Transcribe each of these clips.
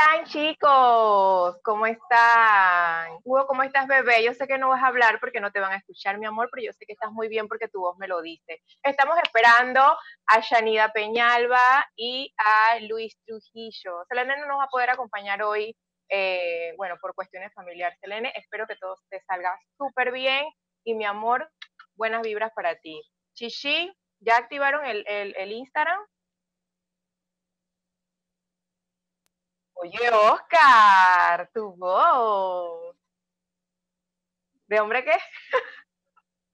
están, chicos? ¿Cómo están? Hugo, ¿cómo estás, bebé? Yo sé que no vas a hablar porque no te van a escuchar, mi amor, pero yo sé que estás muy bien porque tu voz me lo dice. Estamos esperando a Shanida Peñalba y a Luis Trujillo. Selene no nos va a poder acompañar hoy, eh, bueno, por cuestiones familiares. Selene, espero que todo te salga súper bien y, mi amor, buenas vibras para ti. Chichi, ¿ya activaron el, el Instagram? Oye, Oscar, tu voz. ¿De hombre qué?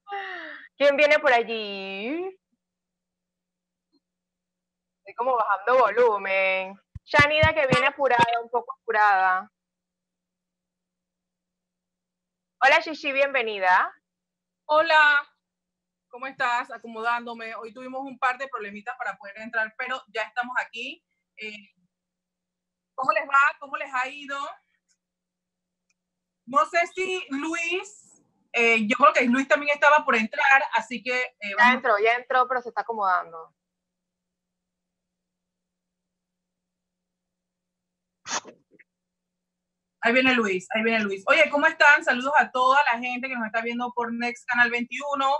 ¿Quién viene por allí? Estoy como bajando volumen. Shanida que viene apurada, un poco apurada. Hola Shishi, bienvenida. Hola, ¿cómo estás? Acomodándome. Hoy tuvimos un par de problemitas para poder entrar, pero ya estamos aquí. Eh, ¿Cómo les va? ¿Cómo les ha ido? No sé si Luis, eh, yo creo que Luis también estaba por entrar, así que... Eh, ya entró, ya entró, pero se está acomodando. Ahí viene Luis, ahí viene Luis. Oye, ¿cómo están? Saludos a toda la gente que nos está viendo por Next Canal 21.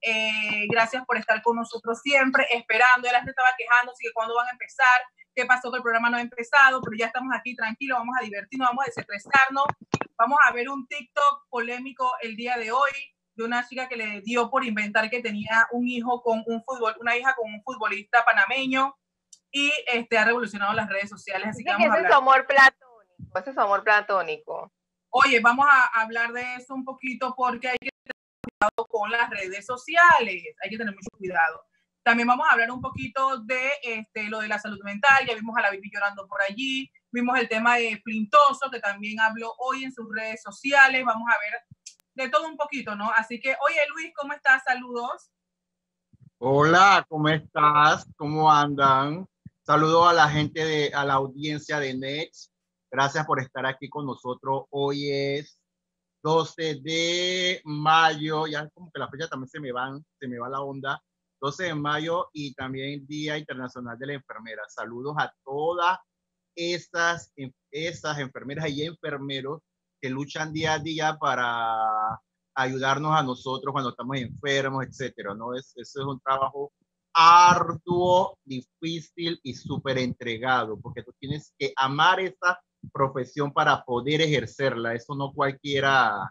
Eh, gracias por estar con nosotros siempre, esperando. La gente estaba quejando, así que cuándo van a empezar qué pasó que el programa no ha empezado, pero ya estamos aquí tranquilos, vamos a divertirnos, vamos a desestresarnos. Vamos a ver un TikTok polémico el día de hoy de una chica que le dio por inventar que tenía un hijo con un fútbol, una hija con un futbolista panameño y este ha revolucionado las redes sociales. Así que vamos ese a es su amor platónico, ese es su amor platónico. Oye, vamos a hablar de eso un poquito porque hay que tener cuidado con las redes sociales, hay que tener mucho cuidado. También vamos a hablar un poquito de este, lo de la salud mental. Ya vimos a la Bibi llorando por allí. Vimos el tema de Flintoso, que también habló hoy en sus redes sociales. Vamos a ver de todo un poquito, ¿no? Así que, oye, Luis, ¿cómo estás? Saludos. Hola, ¿cómo estás? ¿Cómo andan? Saludo a la gente de, a la audiencia de Next. Gracias por estar aquí con nosotros. Hoy es 12 de mayo, ya como que la fecha también se me van, se me va la onda. 12 de mayo y también Día Internacional de la Enfermera. Saludos a todas estas, estas enfermeras y enfermeros que luchan día a día para ayudarnos a nosotros cuando estamos enfermos, etcétera, ¿no? Es, eso es un trabajo arduo, difícil y súper entregado, porque tú tienes que amar esta profesión para poder ejercerla. Eso no cualquiera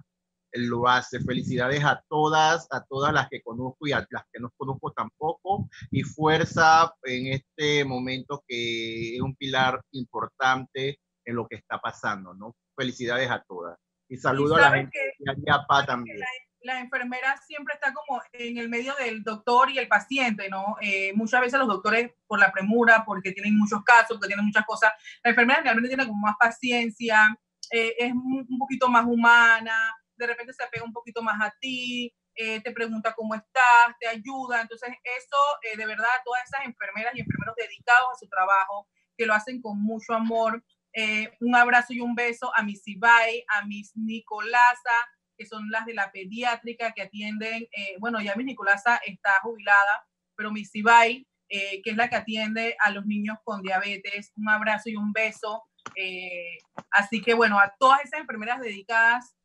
lo hace. Felicidades a todas, a todas las que conozco y a las que no conozco tampoco. Y fuerza en este momento que es un pilar importante en lo que está pasando, ¿no? Felicidades a todas. Y saludo a la gente y a Pa también. La, enfermera siempre está como en el medio del doctor y el paciente, ¿no? Eh, muchas veces los doctores, por la premura, porque tienen muchos casos, porque tienen muchas cosas, la enfermera realmente tiene como más paciencia, eh, es un poquito más humana, de repente se apega un poquito más a ti, eh, te pregunta cómo estás, te ayuda. Entonces, eso, eh, de verdad, todas esas enfermeras y enfermeros dedicados a su trabajo, que lo hacen con mucho amor. Eh, un abrazo y un beso a mis Ibai, a mis Nicolasa, que son las de la pediátrica que atienden, bueno, ya mi Nicolasa está jubilada, pero mis Ibai, que es la que atiende a los niños con diabetes, un abrazo y un beso. así que bueno, a todas esas enfermeras dedicadas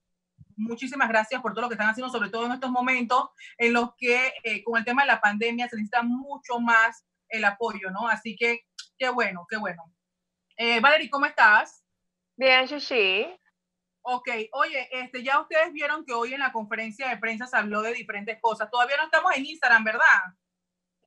muchísimas gracias por todo lo que están haciendo, sobre todo en estos momentos en los que eh, con el tema de la pandemia se necesita mucho más el apoyo, ¿no? Así que qué bueno, qué bueno. Eh, Valerie, ¿cómo estás? Bien, sí. Ok, oye, este, ya ustedes vieron que hoy en la conferencia de prensa se habló de diferentes cosas. Todavía no estamos en Instagram, ¿verdad?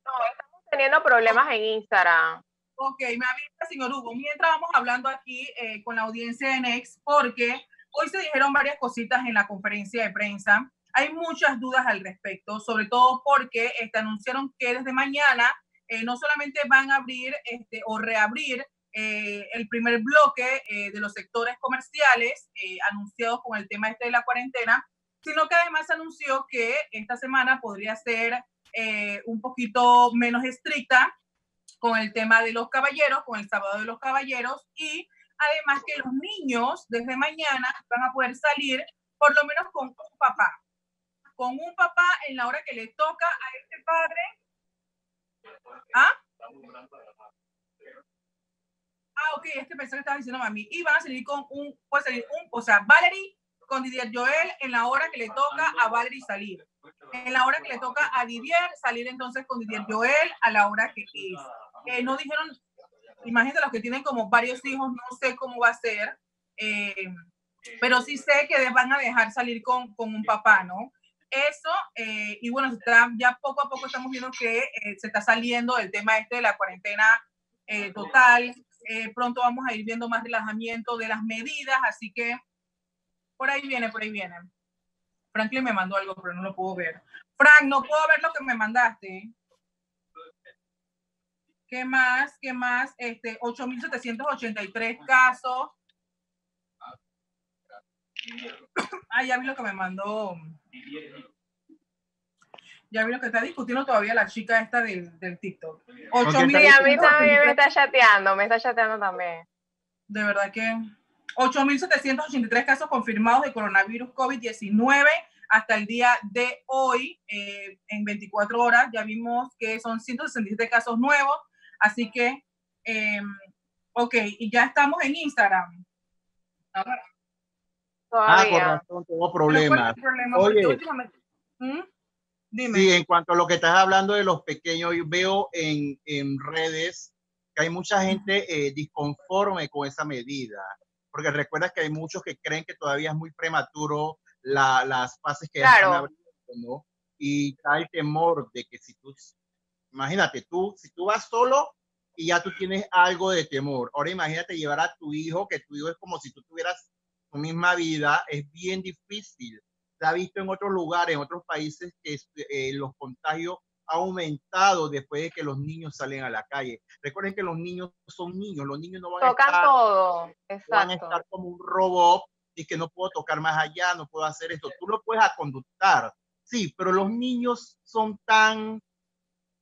No, estamos teniendo problemas en Instagram. Ok, me avisa, señor Hugo. Mientras vamos hablando aquí eh, con la audiencia de Next, porque Hoy se dijeron varias cositas en la conferencia de prensa. Hay muchas dudas al respecto, sobre todo porque este, anunciaron que desde mañana eh, no solamente van a abrir este, o reabrir eh, el primer bloque eh, de los sectores comerciales anunciados con el tema este de la cuarentena, sino que además anunció que esta semana podría ser un poquito menos estricta con el tema de los caballeros, con el sábado de los caballeros y además que los niños desde mañana van a poder salir por lo menos con un papá, con un papá en la hora que le toca a este padre. ¿Ah? Ah, ok, este pensé que estaba diciendo mami, y van a salir con un, puede salir un, o sea, Valerie con Didier Joel en la hora que le toca a Valerie salir. En la hora que le toca a Didier salir entonces con Didier Joel a la hora que es. Eh, no dijeron, imagínate los que tienen como varios hijos, no sé cómo va a ser, eh, pero sí sé que van a dejar salir con, con un papá, ¿no? Eso, eh, y bueno, ya poco a poco estamos viendo que se está saliendo el tema este de la cuarentena total. pronto vamos a ir viendo más relajamiento de las medidas, así que por ahí viene, por ahí viene. Franklin me mandó algo, pero no lo puedo ver. Frank, no puedo ver lo que me mandaste. ¿Qué más? ¿Qué más? Este, 8.783 casos. Ah, ya vi lo que me mandó. Ya vi lo que está discutiendo todavía la chica esta del, del TikTok. 8, a mí también me está chateando, me está chateando también. De verdad que... 8.783 casos confirmados de coronavirus COVID-19 hasta el día de hoy, eh, en 24 horas, ya vimos que son 167 casos nuevos, así que, eh, ok, y ya estamos en Instagram. Ahora. Ah, con razón, tengo problemas. Problema? Oye, ¿Mm? Dime. Sí, en cuanto a lo que estás hablando de los pequeños, yo veo en, en redes que hay mucha gente eh, disconforme con esa medida porque recuerda que hay muchos que creen que todavía es muy prematuro la, las fases que claro. están abriendo, ¿no? Y hay temor de que si tú, imagínate, tú, si tú vas solo y ya tú tienes algo de temor, ahora imagínate llevar a tu hijo, que tu hijo es como si tú tuvieras tu misma vida, es bien difícil. Se ha visto en otros lugares, en otros países, que eh, los contagios aumentado después de que los niños salen a la calle. Recuerden que los niños son niños, los niños no van a estar, todo. van a estar como un robot y que no puedo tocar más allá, no puedo hacer esto. Tú lo puedes conductar, sí, pero los niños son tan,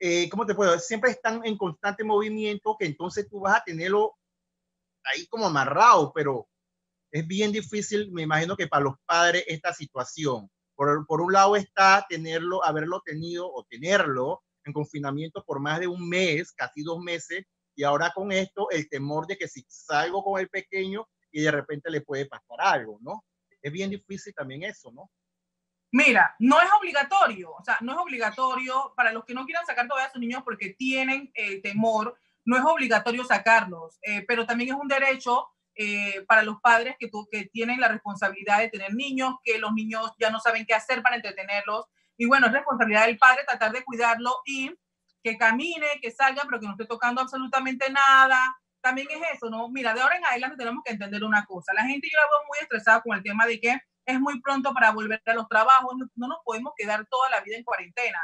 eh, ¿cómo te puedo? Siempre están en constante movimiento que entonces tú vas a tenerlo ahí como amarrado, pero es bien difícil, me imagino que para los padres esta situación. Por, un lado está tenerlo, haberlo tenido o tenerlo en confinamiento por más de un mes, casi dos meses, y ahora con esto el temor de que si salgo con el pequeño y de repente le puede pasar algo, ¿no? Es bien difícil también eso, ¿no? Mira, no es obligatorio, o sea, no es obligatorio para los que no quieran sacar todavía a sus niños porque tienen el temor, no es obligatorio sacarlos, eh, pero también es un derecho eh, para los padres que, que tienen la responsabilidad de tener niños, que los niños ya no saben qué hacer para entretenerlos. Y bueno, es responsabilidad del padre tratar de cuidarlo y que camine, que salga, pero que no esté tocando absolutamente nada. También es eso, ¿no? Mira, de ahora en adelante tenemos que entender una cosa. La gente yo la veo muy estresada con el tema de que es muy pronto para volver a los trabajos. No, no nos podemos quedar toda la vida en cuarentena.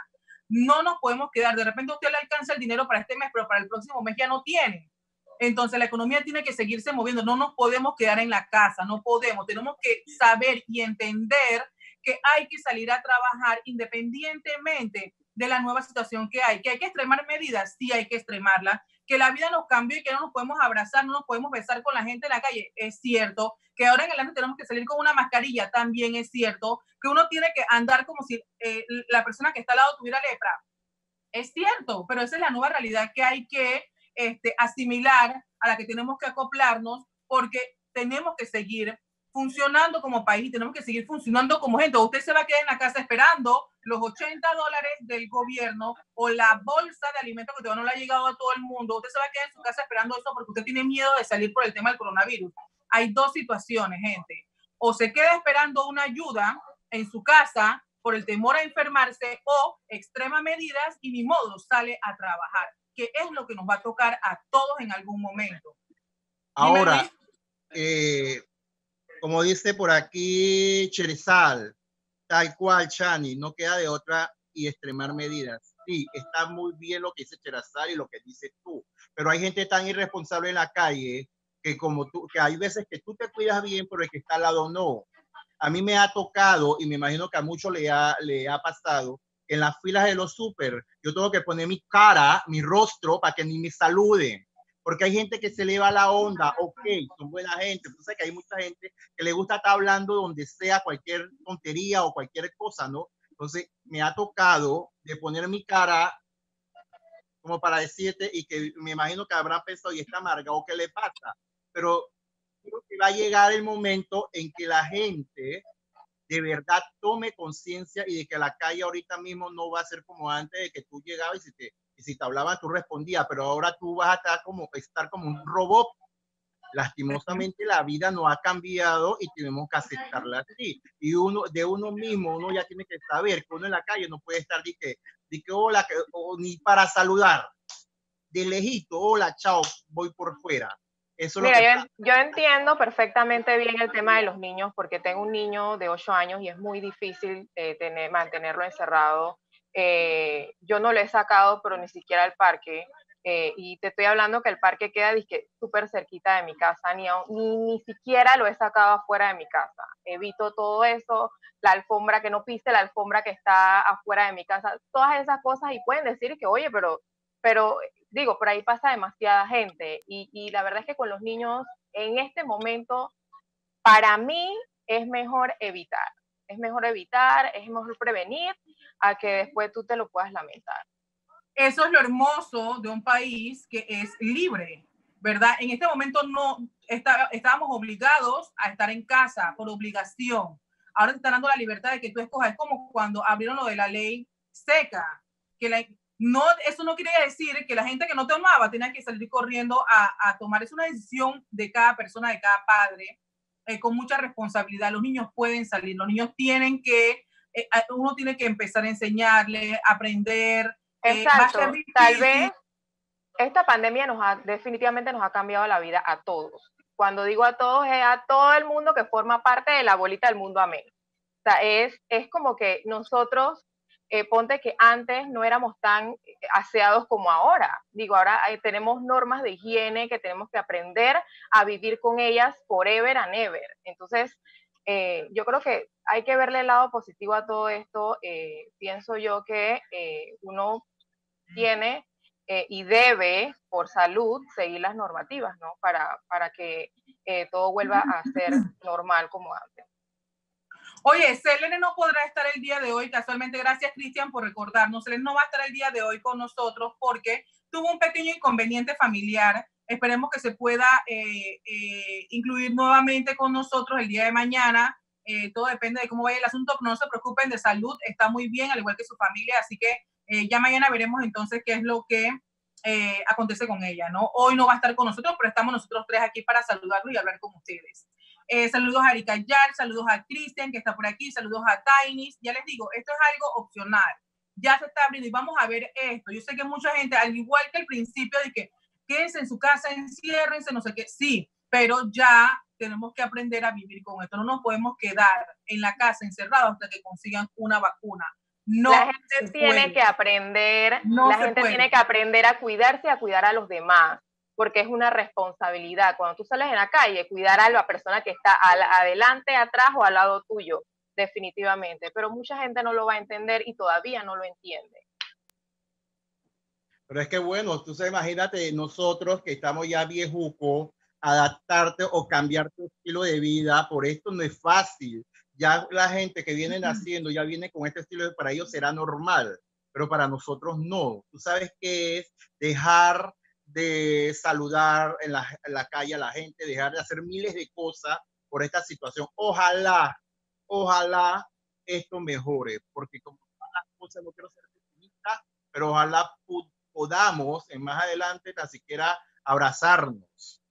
No nos podemos quedar. De repente usted le alcanza el dinero para este mes, pero para el próximo mes ya no tiene. Entonces la economía tiene que seguirse moviendo, no nos podemos quedar en la casa, no podemos, tenemos que saber y entender que hay que salir a trabajar independientemente de la nueva situación que hay, que hay que extremar medidas, sí hay que extremarlas, que la vida nos cambió y que no nos podemos abrazar, no nos podemos besar con la gente en la calle, es cierto, que ahora en adelante tenemos que salir con una mascarilla, también es cierto, que uno tiene que andar como si eh, la persona que está al lado tuviera lepra, es cierto, pero esa es la nueva realidad que hay que este, asimilar, a la que tenemos que acoplarnos, porque tenemos que seguir funcionando como país, tenemos que seguir funcionando como gente. Usted se va a quedar en la casa esperando los 80 dólares del gobierno o la bolsa de alimentos que todavía no le ha llegado a todo el mundo. Usted se va a quedar en su casa esperando eso porque usted tiene miedo de salir por el tema del coronavirus. Hay dos situaciones, gente. O se queda esperando una ayuda en su casa por el temor a enfermarse o extrema medidas y ni modo sale a trabajar que es lo que nos va a tocar a todos en algún momento. Ahora, eh, como dice por aquí Cherizal, tal cual, Chani, no queda de otra y extremar medidas. Sí, está muy bien lo que dice Cherizal y lo que dices tú, pero hay gente tan irresponsable en la calle que como tú, que hay veces que tú te cuidas bien, pero el que está al lado no. A mí me ha tocado, y me imagino que a muchos le ha, le ha pasado, en las filas de los súper, yo tengo que poner mi cara, mi rostro, para que ni me saluden. Porque hay gente que se le va la onda, ok, son buena gente. Entonces que hay mucha gente que le gusta estar hablando donde sea cualquier tontería o cualquier cosa, ¿no? Entonces me ha tocado de poner mi cara como para decirte y que me imagino que habrán pensado, ¿y esta amarga o qué le pasa? pero creo que va a llegar el momento en que la gente de verdad tome conciencia y de que la calle ahorita mismo no va a ser como antes de que tú llegabas y si te, y si te hablaban tú respondías, pero ahora tú vas a estar como, estar como un robot. Lastimosamente la vida no ha cambiado y tenemos que aceptarla así. Y uno, de uno mismo, uno ya tiene que saber que uno en la calle no puede estar de que, de que hola, o ni para saludar. De lejito, hola, chao, voy por fuera Mira, yo, entiendo perfectamente bien el tema de los niños porque tengo un niño de 8 años y es muy difícil eh, tener, mantenerlo encerrado. Eh, yo no lo he sacado, pero ni siquiera al parque. Eh, y te estoy hablando que el parque queda súper cerquita de mi casa, ni, ni, ni siquiera lo he sacado afuera de mi casa. Evito todo eso, la alfombra que no pise, la alfombra que está afuera de mi casa, todas esas cosas y pueden decir que, oye, pero, pero digo, por ahí pasa demasiada gente y, la verdad es que con los niños en este momento, para mí es mejor evitar, es mejor evitar, es mejor prevenir a que después tú te lo puedas lamentar. Eso es lo hermoso de un país que es libre, ¿verdad? En este momento no está, estábamos obligados a estar en casa por obligación. Ahora te están dando la libertad de que tú escojas. Es como cuando abrieron lo de la ley seca, que la, no, eso no quiere decir que la gente que no tomaba tenga que salir corriendo a, a tomar. Es una decisión de cada persona, de cada padre, eh, con mucha responsabilidad. Los niños pueden salir, los niños tienen que, eh, uno tiene que empezar a enseñarle, aprender. Eh, Exacto. Tal vez esta pandemia nos ha, definitivamente nos ha cambiado la vida a todos. Cuando digo a todos, es a todo el mundo que forma parte de la bolita del mundo amén. O sea, es, es como que nosotros eh, ponte que antes no éramos tan eh, aseados como ahora. Digo, ahora tenemos normas de higiene que tenemos que aprender a vivir con ellas forever and ever. Entonces, eh, yo creo que hay que verle el lado positivo a todo esto. pienso yo que uno tiene y debe, por salud, seguir las normativas, ¿no? Para, para que todo vuelva a ser normal como antes. Oye, Selene no podrá estar el día de hoy, casualmente, gracias Cristian por recordarnos. Selene no va a estar el día de hoy con nosotros porque tuvo un pequeño inconveniente familiar. Esperemos que se pueda eh, eh, incluir nuevamente con nosotros el día de mañana. Eh, todo depende de cómo vaya el asunto, pero no se preocupen de salud, está muy bien, al igual que su familia, así que ya mañana veremos entonces qué es lo que acontece con ella, ¿no? Hoy no va a estar con nosotros, pero estamos nosotros tres aquí para saludarlo y hablar con ustedes. Eh, saludos a Erika Yar, saludos a Cristian que está por aquí, saludos a Tainis. Ya les digo, esto es algo opcional. Ya se está abriendo y vamos a ver esto. Yo sé que mucha gente, al igual que el principio de que quédense en su casa, enciérrense, no sé qué, sí, pero ya tenemos que aprender a vivir con esto. No nos podemos quedar en la casa encerrados hasta que consigan una vacuna. No la gente tiene que aprender, la gente tiene que aprender a cuidarse y a cuidar a los demás porque es una responsabilidad. Cuando tú sales en la calle, cuidar a la persona que está adelante, atrás o al lado tuyo, definitivamente. Pero mucha gente no lo va a entender y todavía no lo entiende. Pero es que bueno, tú se imagínate nosotros que estamos ya viejuco, adaptarte o cambiar tu estilo de vida, por esto no es fácil. Ya la gente que viene naciendo ya viene con este estilo para ellos será normal, pero para nosotros no. Tú sabes qué es dejar de saludar en la, en la, calle a la gente, dejar de hacer miles de cosas por esta situación. Ojalá, ojalá esto mejore, porque como las cosas, no quiero ser pesimista, pero ojalá podamos en más adelante tan siquiera abrazarnos.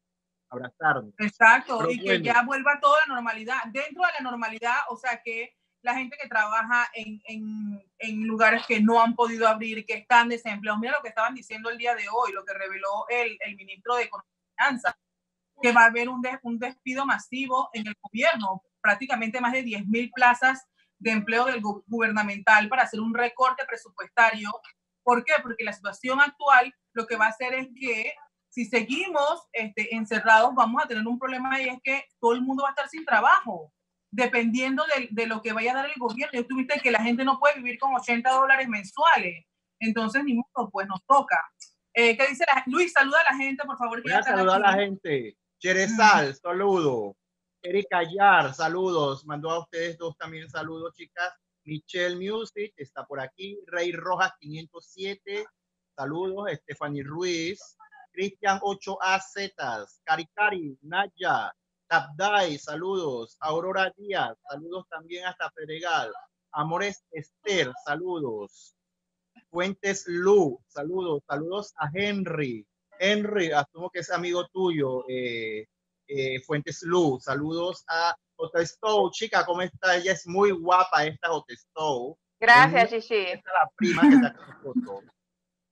Abrazarnos. Exacto, y que ya vuelva toda la normalidad. Dentro de la normalidad, o sea que la gente que trabaja en, en, lugares que no han podido abrir, que están desempleados. Mira lo que estaban diciendo el día de hoy, lo que reveló el, el ministro de Economía, que va a haber un, un despido masivo en el gobierno, prácticamente más de 10.000 plazas de empleo del gubernamental para hacer un recorte presupuestario. ¿Por qué? Porque la situación actual lo que va a hacer es que si seguimos este, encerrados vamos a tener un problema y es que todo el mundo va a estar sin trabajo dependiendo de, de, lo que vaya a dar el gobierno. Yo tuviste que la gente no puede vivir con 80 dólares mensuales. Entonces, ni modo, pues nos toca. Eh, ¿Qué dice la, Luis? Saluda a la gente, por favor. Voy a saludar a la gente. Cherezal, saludo. Erika Yar, saludos. Mandó a ustedes dos también saludos, chicas. Michelle Music está por aquí. Rey Rojas 507, saludos. Stephanie Ruiz, Cristian 8AZ, Cari Naya, Tabday, saludos. Aurora Díaz, saludos también hasta Pedregal. Amores Esther, saludos. Fuentes Lu, saludos. Saludos a Henry. Henry, asumo que es amigo tuyo. Eh, eh, Fuentes Lu, saludos a Otestow. Chica, ¿cómo está? Ella es muy guapa, esta Otestow. Gracias, Chichi. Esta es la prima que saca foto.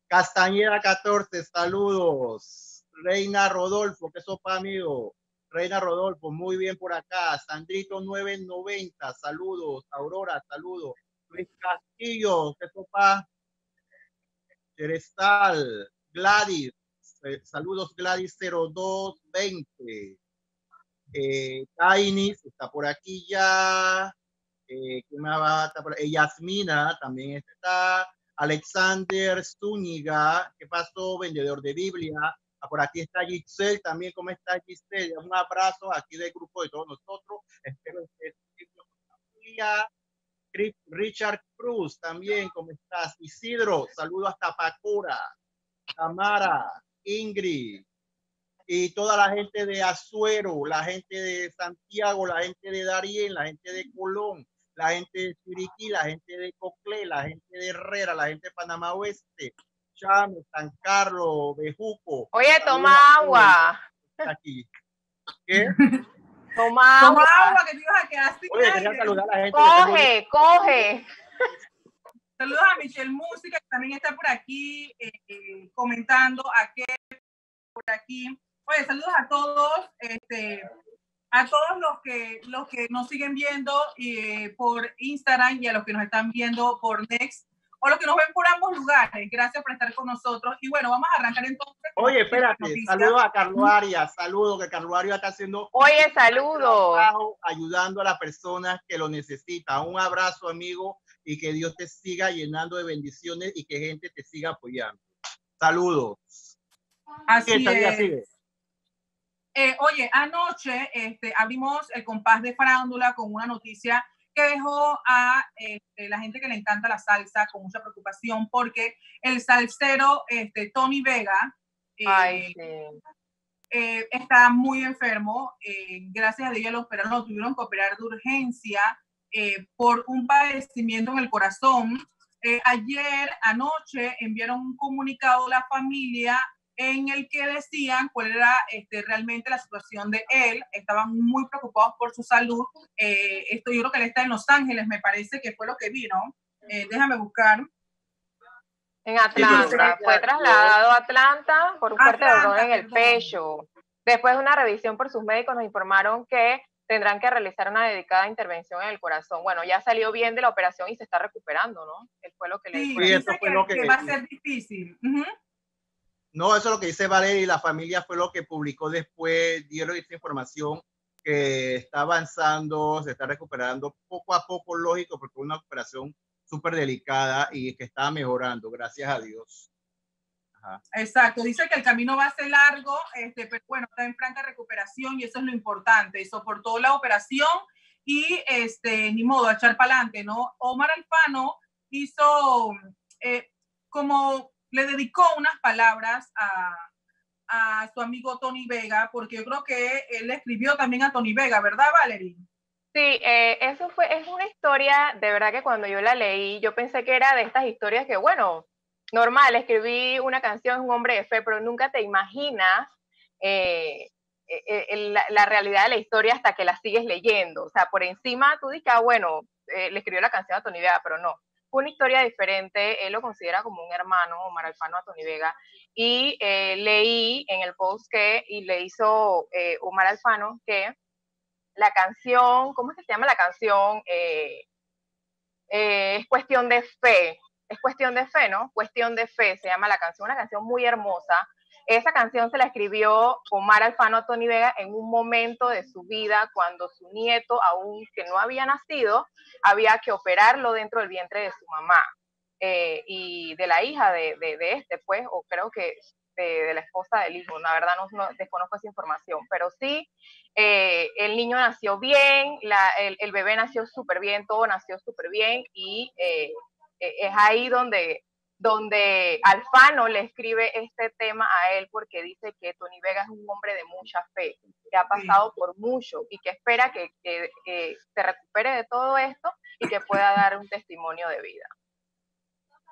Castañeda 14, saludos. Reina Rodolfo, que sopa, amigo. Reina Rodolfo, muy bien por acá. Sandrito 990, saludos. Aurora, saludos. Luis Castillo, qué sopa. Terestal, Gladys, eh, saludos Gladys 0220. Eh, Tainis está por aquí ya. Eh, ¿Quién más va? Está por... Eh, Yasmina también está. Alexander Zúñiga, ¿qué pasó? Vendedor de Biblia. Por aquí está Giselle también. ¿Cómo está Giselle? Un abrazo aquí del grupo de todos nosotros. Espero que Richard Cruz también, ¿cómo estás? Isidro, saludo hasta Pacura. Tamara, Ingrid, y toda la gente de Azuero, la gente de Santiago, la gente de Darien, la gente de Colón, la gente de Chiriquí, la gente de Coclé, la gente de Herrera, la gente de Panamá Oeste, Chame, San Carlos, Bejuco. Oye, toma agua. Aquí. ¿Qué? Toma agua. Toma agua que te ibas a quedar sin Oye, aire. quería saludar a la gente. Coge, coge. Saludos a Michelle Música, que también está por aquí eh, eh, comentando, a qué por aquí. Oye, saludos a todos, este, a todos los que, los que nos siguen viendo eh, por Instagram y a los que nos están viendo por Next o los que nos ven por ambos lugares. Gracias por estar con nosotros. Y bueno, vamos a arrancar entonces. Oye, espérate, saludos a Arias, saludos, que Carlos Arias está haciendo Oye, saludos. trabajo ayudando a las personas que lo necesitan. Un abrazo, amigo, y que Dios te siga llenando de bendiciones y que gente te siga apoyando. Saludos. Así Sí, es. sigue. Eh, oye, anoche este, abrimos el compás de farándula con una noticia que dejó a este, la gente que le encanta la salsa con mucha preocupación porque el salsero este, Tony Vega eh, Ay, sí. eh, está muy enfermo. eh, gracias a Dios lo operaron, lo tuvieron que operar de urgencia por un padecimiento en el corazón. Ayer, anoche, enviaron un comunicado a la familia en el que decían cuál era este, realmente la situación de él. Estaban muy preocupados por su salud. Eh, esto yo creo que él está en Los Ángeles, me parece que fue lo que vino. Eh, déjame buscar. En Atlanta. Fue trasladado a Atlanta por un fuerte Atlanta, dolor en el pecho. Después de una revisión por sus médicos nos informaron que tendrán que realizar una dedicada intervención en el corazón. Bueno, ya salió bien de la operación y se está recuperando, ¿no? Él fue lo que le Sí, dijo. Sí, eso fue que, lo que- que va a ser difícil. Ujú. No, eso es lo que dice Valeria y la familia fue lo que publicó después, dieron esta información que está avanzando, se está recuperando poco a poco, lógico, porque fue una operación súper delicada y que estaba mejorando, gracias a Dios. Ajá. Exacto, dice que el camino va a ser largo, este, pero bueno, está en franca recuperación y eso es lo importante. Soportó la operación y este, ni modo, a echar para adelante, ¿no? Omar Alfano hizo eh, como le dedicó unas palabras a, a su amigo Tony Vega, porque yo creo que él escribió también a Tony Vega, ¿verdad, Valerie? Sí, eh, eso fue, es una historia, de verdad que cuando yo la leí, yo pensé que era de estas historias que, bueno, normal, escribí una canción, un hombre de fe, pero nunca te imaginas eh, eh, eh, la, realidad de la historia hasta que la sigues leyendo. O sea, por encima tú dices, ah, bueno, le escribió la canción a Tony Vega, pero no. Una historia diferente, él lo considera como un hermano, Omar Alfano a Tony Vega, y eh, leí en el post que, y le hizo eh, Omar Alfano, que la canción, ¿cómo es que se llama la canción? Eh, es cuestión de fe, es cuestión de fe, ¿no? Cuestión de fe se llama la canción, una canción muy hermosa. Esa canción se la escribió Omar Alfano a Tony Vega en un momento de su vida cuando su nieto, aún que no había nacido, había que operarlo dentro del vientre de su mamá eh, y de la hija de, de, este, pues, o creo que de, la esposa del hijo. La verdad no, no desconozco esa información, pero sí, eh, el niño nació bien, la, el, el, bebé nació súper bien, todo nació súper bien y eh, es ahí donde donde Alfano le escribe este tema a él porque dice que Tony Vega es un hombre de mucha fe, que ha pasado por mucho y que espera que, se recupere de todo esto y que pueda dar un testimonio de vida.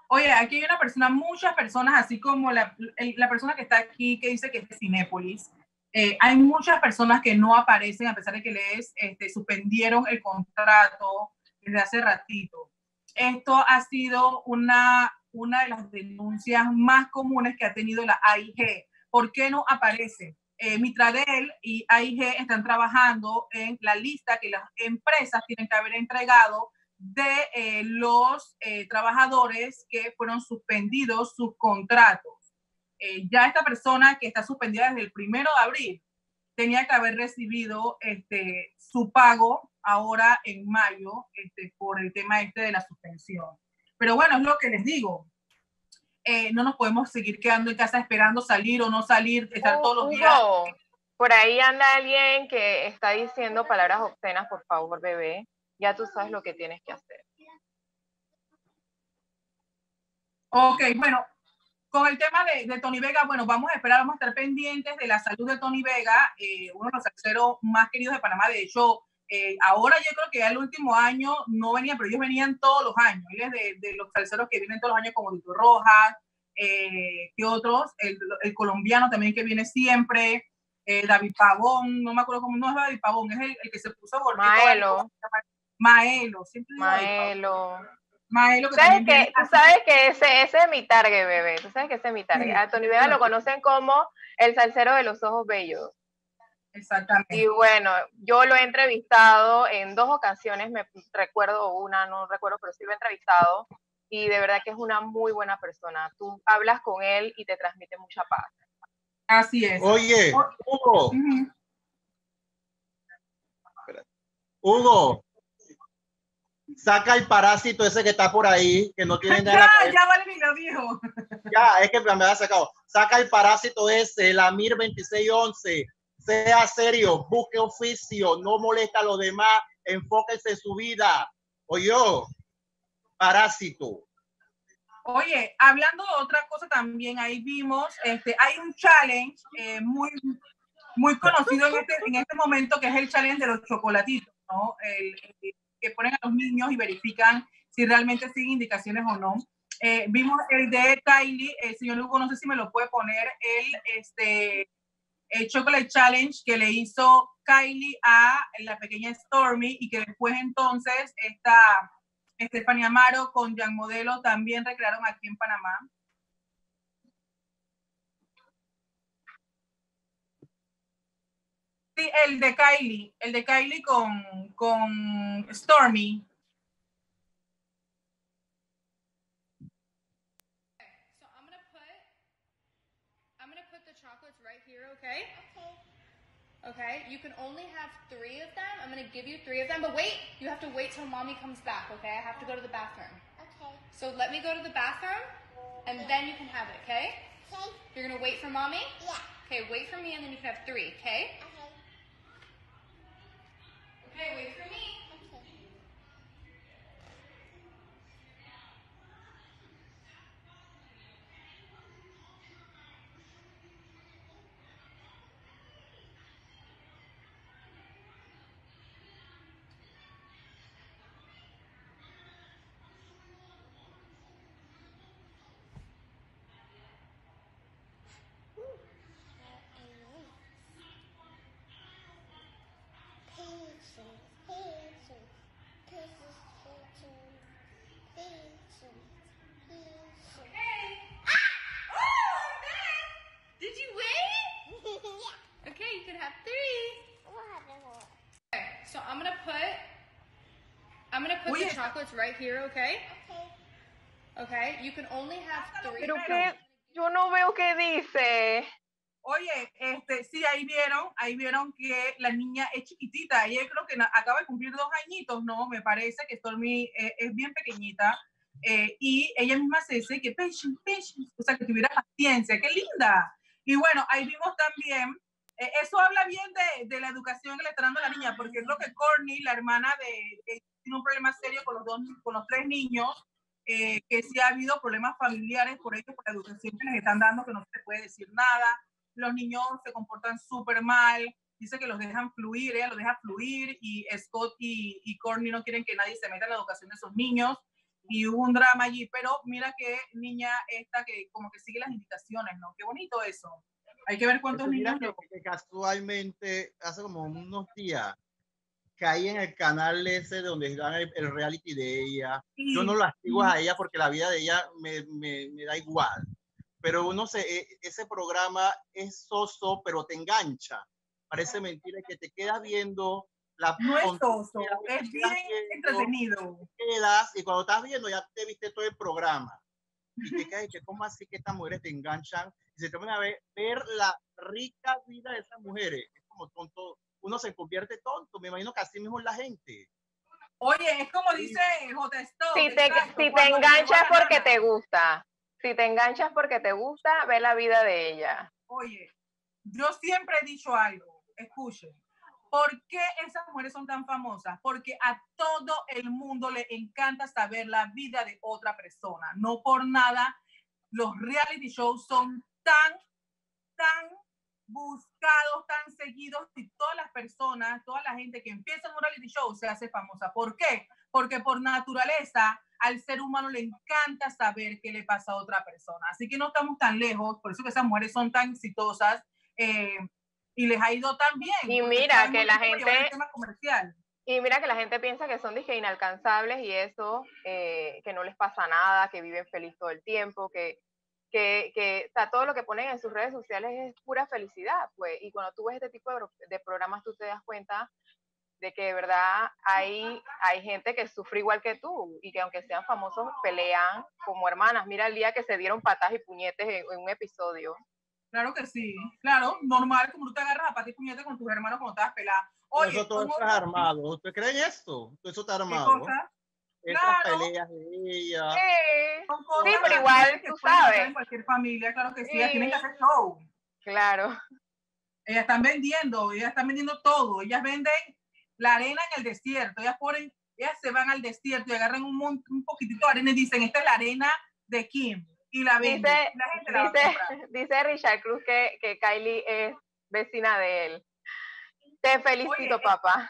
Oye, aquí hay una persona, muchas personas, así como la, la persona que está aquí que dice que es de Cinépolis, eh, hay muchas personas que no aparecen a pesar de que les este, suspendieron el contrato desde hace ratito. Esto ha sido una una de las denuncias más comunes que ha tenido la AIG. ¿Por qué no aparece? Eh, Mitradel y AIG están trabajando en la lista que las empresas tienen que haber entregado de eh, los eh, trabajadores que fueron suspendidos sus contratos. Eh, ya esta persona que está suspendida desde el primero de abril tenía que haber recibido este, su pago ahora en mayo este, por el tema este de la suspensión. Pero bueno, es lo que les digo. Eh, no nos podemos seguir quedando en casa esperando salir o no salir, estar todos los días. Por ahí anda alguien que está diciendo palabras obscenas, por favor, bebé. Ya tú sabes lo que tienes que hacer. Ok, bueno, con el tema de, Tony Vega, bueno, vamos a esperar, vamos a estar pendientes de la salud de Tony Vega, eh, uno de los terceros más queridos de Panamá. De hecho, eh, ahora yo creo que ya el último año no venían, pero ellos venían todos los años. Él es de, los salseros que vienen todos los años, como Dito Rojas, eh, que otros, el, colombiano también que viene siempre, eh, David Pavón, no me acuerdo cómo, no es David Pavón, es el, que se puso gordito. Maelo. Maelo, siempre Maelo. Maelo que ¿Sabes que, tú sabes que ese, ese es mi target, bebé. Tú sabes que ese es mi target. A Tony Vega lo conocen como el salsero de los ojos bellos. Exactamente. Y bueno, yo lo he entrevistado en dos ocasiones, me recuerdo una, no recuerdo, pero sí lo he entrevistado y de verdad que es una muy buena persona. Tú hablas con él y te transmite mucha paz. Así es. Oye, Hugo. Hugo, saca el parásito ese que está por ahí, que no tiene nada. Ya, ya vale, lo dijo. Ya, es que me ha sacado. Saca el parásito ese, el Amir 2611 sea serio, busque oficio, no molesta a los demás, enfóquese en su vida. Oye, parásito. Oye, hablando de otra cosa también, ahí vimos, este, hay un challenge eh, muy, muy conocido en este, en este momento, que es el challenge de los chocolatitos, ¿no? El, que ponen a los niños y verifican si realmente siguen indicaciones o no. Eh, vimos el de Kylie, el señor Hugo, no sé si me lo puede poner, el, este, el Chocolate Challenge que le hizo Kylie a la pequeña Stormy y que después entonces esta Estefania Amaro con Jan Modelo también recrearon aquí en Panamá. Sí, el de Kylie, el de Kylie con, con Stormy. Okay, you can only have three of them. I'm gonna give you three of them, but wait, you have to wait till mommy comes back, okay? I have to go to the bathroom. Okay. So let me go to the bathroom, and okay. then you can have it, okay? Okay. You're gonna wait for mommy? Yeah. Okay, wait for me, and then you can have three, okay? Okay. Okay, wait for me. Chocolates right here, okay? Okay. Okay, you can only have three. Pero que yo no veo qué dice. Oye, este, sí, ahí vieron, ahí vieron que la niña es chiquitita. Ella creo que acaba de cumplir dos añitos, ¿no? Me parece que Stormy eh, es bien pequeñita. Eh, y ella misma se dice que patience, patience, o sea, que tuviera paciencia, qué linda. Y bueno, ahí vimos también, eh, eso habla bien de, de, la educación que le está dando la niña, porque es lo que Courtney, la hermana de, tiene un problema serio con los, dos, con los tres niños eh, que sí ha habido problemas familiares por ello, por la educación que les están dando, que no se puede decir nada. Los niños se comportan súper mal, dice que los dejan fluir, ella los deja fluir y Scott y, y Courtney no quieren que nadie se meta en la educación de esos niños y hubo un drama allí, pero mira qué niña esta que como que sigue las indicaciones, ¿no? Qué bonito eso. Hay que ver cuántos niños... Que, casualmente, hace como unos días, caí en el canal ese donde dan el, reality de ella. Yo no la sigo a ella porque la vida de ella me, me, me da igual. Pero uno se, e, ese programa es soso, pero te engancha. Parece mentira que te quedas viendo no es soso, es bien entretenido. Quedas y cuando estás viendo ya te viste todo el programa. Y te quedas que cómo así que estas mujeres te enganchan y se te van a ver, ver la rica vida de esas mujeres. Es como tonto, uno se convierte tonto, me imagino que así mismo es la gente. Oye, es como dice J. Si te, si te enganchas porque te gusta, si te enganchas porque te gusta, ve la vida de ella. Oye, yo siempre he dicho algo, escuchen, ¿Por qué esas mujeres son tan famosas? Porque a todo el mundo le encanta saber la vida de otra persona. No por nada los reality shows son tan, tan buscados, tan seguidos y todas las personas, toda la gente que empieza en un reality show se hace famosa. ¿Por qué? Porque por naturaleza al ser humano le encanta saber qué le pasa a otra persona. Así que no estamos tan lejos, por eso que esas mujeres son tan exitosas. Eh, y les ha ido tan bien. Y mira que la gente... Y mira que la gente piensa que son dije, inalcanzables y eso, eh, que no les pasa nada, que viven feliz todo el tiempo, que, que, que todo lo que ponen en sus redes sociales es pura felicidad. Pues, y cuando tú ves este tipo de, de programas, tú te das cuenta de que de verdad hay, hay gente que sufre igual que tú y que aunque sean famosos pelean como hermanas. Mira el día que se dieron patas y puñetes en un episodio. Claro que sí, claro, normal, como tú te agarras a pati puñete con tus hermanos cuando estás pelada. Oye, eso todo está armado. ¿Usted cree esto? Todo eso está armado. Esas claro. peleas de ella. Sí, sí pero igual tú sabes. En cualquier familia, claro que sí, sí. tienen que hacer show. Claro. Ellas están vendiendo, ellas están vendiendo todo. Ellas venden la arena en el desierto. Ellas ponen, ellas se van al desierto y agarran un, un poquitito de arena y dicen, esta es la arena de Kim y la Dice, dice, Richard Cruz que, que, Kylie es vecina de él. Te felicito, papá.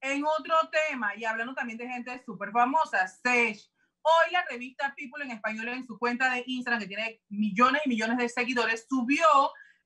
En otro tema, y hablando también de gente súper famosa, Sage. Hoy la revista People en español en su cuenta de Instagram, que tiene millones y millones de seguidores, subió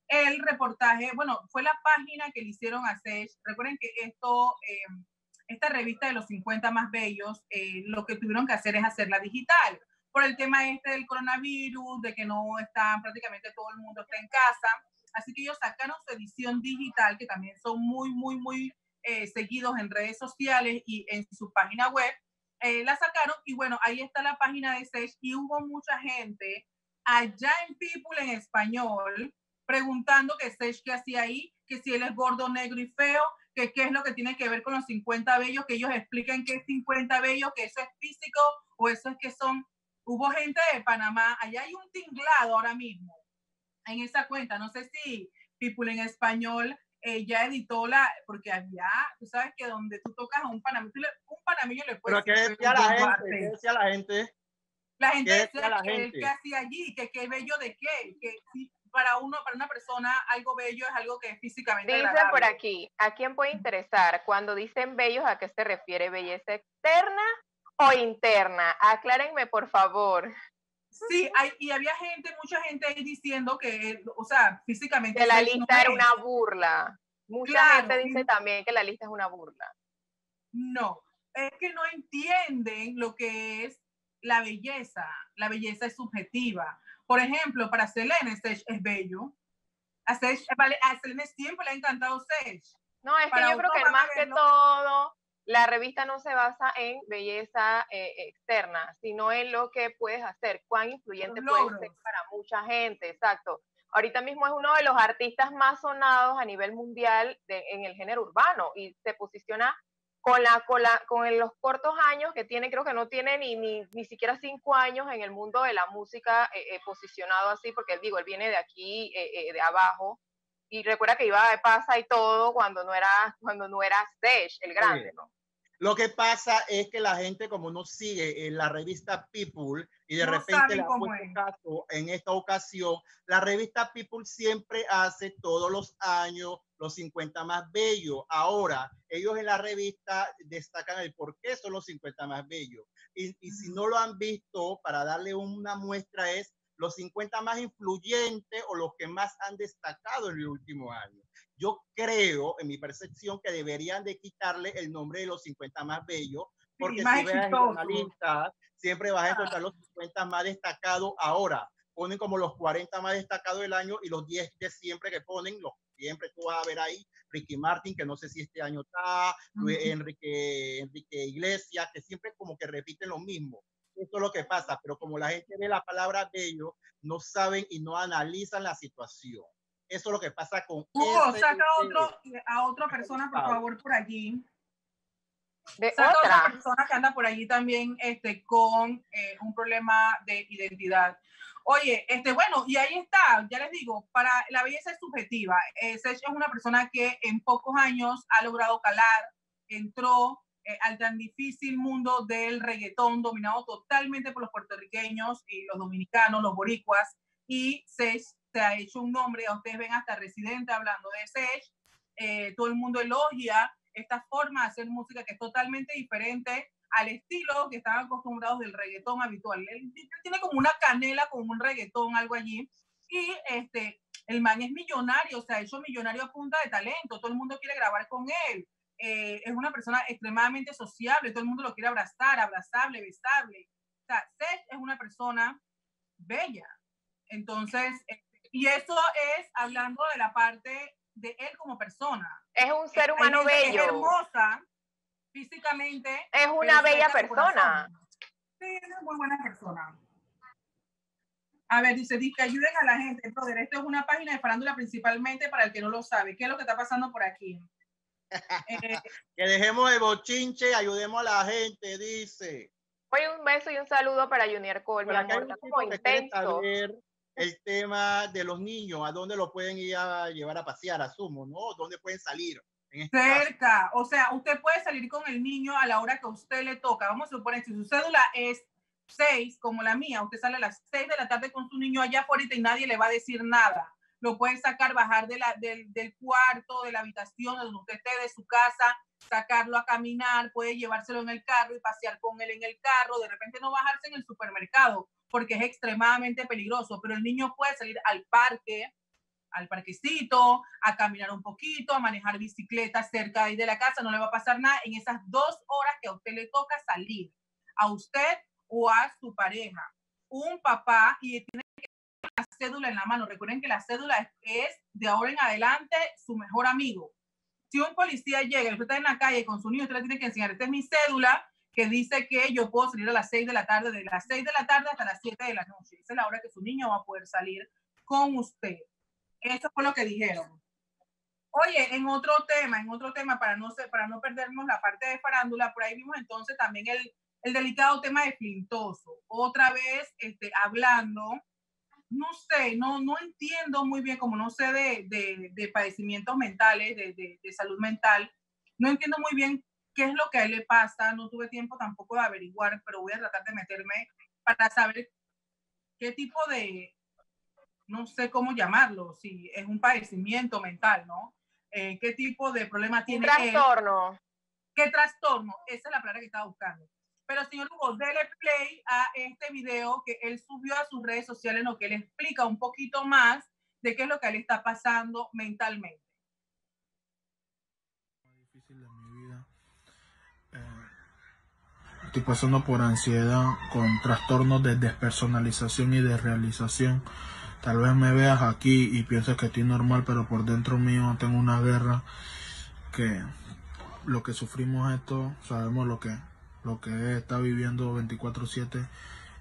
el reportaje, bueno, fue la página que le hicieron a Sage. Recuerden que esto, eh, esta revista de los 50 más bellos, eh, lo que tuvieron que hacer es hacerla digital por el tema este del coronavirus, de que no está, prácticamente todo el mundo está en casa. Así que ellos sacaron su edición digital, que también son muy, muy, muy eh, seguidos en redes sociales y en su página web. Eh, la sacaron y bueno, ahí está la página de Sage y hubo mucha gente allá en People en español preguntando que Sage qué hacía ahí, que si él es gordo, negro y feo, que qué es lo que tiene que ver con los 50 bellos, que ellos expliquen qué es 50 bellos, que eso es físico o eso es que son Hubo gente de Panamá, allá hay un tinglado ahora mismo en esa cuenta. No sé si People en español ella editó la, porque había, tú sabes que donde tú tocas a un panameño, un panameño le puedes... Pero ¿qué decía la gente? ¿Qué decía la gente? La gente decía la que, gente? que hacía allí, que qué bello de qué, que para uno, para una persona, algo bello es algo que es físicamente Dice por aquí, ¿a quién puede interesar? Cuando dicen bellos, ¿a qué se refiere? ¿Belleza externa o interna? Aclárenme, por favor. Sí, hay, y había gente, mucha gente ahí diciendo que, o sea, físicamente. Que la lista era una burla. Mucha gente dice también que la lista es una burla. No, es que no entienden lo que es la belleza. La belleza es subjetiva. Por ejemplo, para Selene, Sage es bello. A, Sage, a Selene siempre le ha encantado Sage. No, es que yo creo que más que todo la revista no se basa en belleza eh, externa, sino en lo que puedes hacer, cuán influyente puedes ser para mucha gente, exacto. Ahorita mismo es uno de los artistas más sonados a nivel mundial en el género urbano y se posiciona con, la, con, con los cortos años que tiene, creo que no tiene ni, ni, ni siquiera cinco años en el mundo de la música eh, eh, posicionado así, porque él digo, él viene de aquí, de abajo, y recuerda que iba de pasa y todo cuando no era, cuando no era Stage, el grande, ¿no? Lo que pasa es que la gente, como no sigue en la revista People y de repente le puesto caso en esta ocasión, la revista People siempre hace todos los años los 50 más bellos. Ahora, ellos en la revista destacan el por qué son los 50 más bellos. Y, y si no lo han visto, para darle una muestra es los 50 más influyentes o los que más han destacado en el último año. Yo creo, en mi percepción, que deberían de quitarle el nombre de los 50 más bellos, porque si ves la lista, siempre vas a encontrar los 50 más destacados ahora. Ponen como los 40 más destacados del año y los 10 de siempre que ponen, los siempre tú vas a ver ahí, Ricky Martin, que no sé si este año está, Enrique, Enrique Iglesias, que siempre como que repiten lo mismo. Eso es lo que pasa, pero como la gente ve la palabra bello, no saben y no analizan la situación. Eso es lo que pasa con. Hugo, saca otro, a otra persona, por favor, por allí. De saca otra. persona que anda por allí también este, con eh, un problema de identidad. Oye, este, bueno, y ahí está, ya les digo, para la belleza es subjetiva. Eh, es una persona que en pocos años ha logrado calar, entró eh, al tan difícil mundo del reggaetón dominado totalmente por los puertorriqueños y los dominicanos, los boricuas, y Sech se ha hecho un nombre, ustedes ven hasta Residente hablando de Sech, eh, todo el mundo elogia esta forma de hacer música que es totalmente diferente al estilo que están acostumbrados del reggaetón habitual. Él, tiene como una canela, como un reggaetón, algo allí, y este, el man es millonario, o sea, hecho millonario a punta de talento, todo el mundo quiere grabar con él, eh, es una persona extremadamente sociable, todo el mundo lo quiere abrazar, abrazable, besable. O sea, Seth es una persona bella. Entonces, y eso es hablando de la parte de él como persona. Es un ser humano bello. Es hermosa físicamente. Es una bella persona. Sí, es una muy buena persona. A ver, dice, dice que ayuden a la gente. Brother, esto es una página de farándula principalmente para el que no lo sabe. ¿Qué es lo que está pasando por aquí? Eh, que dejemos el bochinche ayudemos a la gente, dice. Hoy un beso y un saludo para Junior Cole, mi amor. Como intenso el tema de los niños, a dónde lo pueden ir a llevar a pasear, asumo, ¿no? ¿Dónde pueden salir? Este Cerca, o sea, usted puede salir con el niño a la hora que a usted le toca. Vamos a suponer, si su cédula es 6, como la mía, usted sale a las 6 de la tarde con su niño allá afuera y nadie le va a decir nada. Lo puede sacar, bajar del, del cuarto, de la habitación, donde usted esté, de su casa, sacarlo a caminar, puede llevárselo en el carro y pasear con él en el carro, de repente no bajarse en el supermercado porque es extremadamente peligroso, pero el niño puede salir al parque, al parquecito, a caminar un poquito, a manejar bicicleta cerca de la casa, no le va a pasar nada en esas dos horas que a usted le toca salir, a usted o a su pareja. Un papá y tiene cédula en la mano. Recuerden que la cédula es de ahora en adelante su mejor amigo. Si un policía llega y usted está en la calle con su niño, usted le tiene que enseñar, esta es mi cédula, que dice que yo puedo salir a las 6 de la tarde, de las 6 de la tarde hasta las 7 de la noche. Esa es la hora que su niño va a poder salir con usted. Eso fue lo que dijeron. Oye, en otro tema, en otro tema, para no, para no perdernos la parte de farándula, por ahí vimos entonces también el, el delicado tema de Flintoso. Otra vez este, hablando, no sé, no, no entiendo muy bien, como no sé de, de, de padecimientos mentales, de, de, de salud mental, no entiendo muy bien qué es lo que a él le pasa. No tuve tiempo tampoco de averiguar, pero voy a tratar de meterme para saber qué tipo de, no sé cómo llamarlo, si es un padecimiento mental, ¿no? Eh, ¿Qué tipo de problema tiene? trastorno. ¿Qué trastorno? Esa es la palabra que estaba buscando. Pero señor Hugo, dele play a este video que él subió a sus redes sociales en lo que él explica un poquito más de qué es lo que él está pasando mentalmente. Estoy pasando por ansiedad con trastornos de despersonalización y de realización. Tal vez me veas aquí y pienses que estoy normal, pero por dentro mío tengo una guerra que lo que sufrimos esto, sabemos lo que, lo que está viviendo 24/7,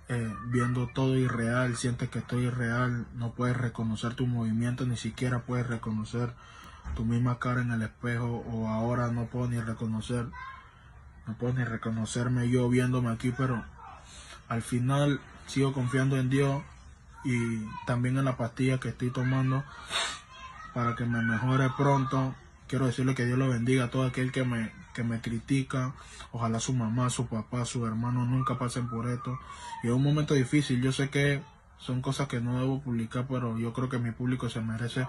eh, viendo todo irreal, sientes que estoy irreal, no puedes reconocer tu movimiento, ni siquiera puedes reconocer tu misma cara en el espejo o ahora no puedo ni reconocer no puedo ni reconocerme yo viéndome aquí, pero al final sigo confiando en Dios y también en la pastilla que estoy tomando para que me mejore pronto. Quiero decirle que Dios lo bendiga a todo aquel que me, que me critican. Ojalá su mamá, su papá, su hermano nunca pasen por esto. Y es un momento difícil. Yo sé que son cosas que no debo publicar, pero yo creo que mi público se merece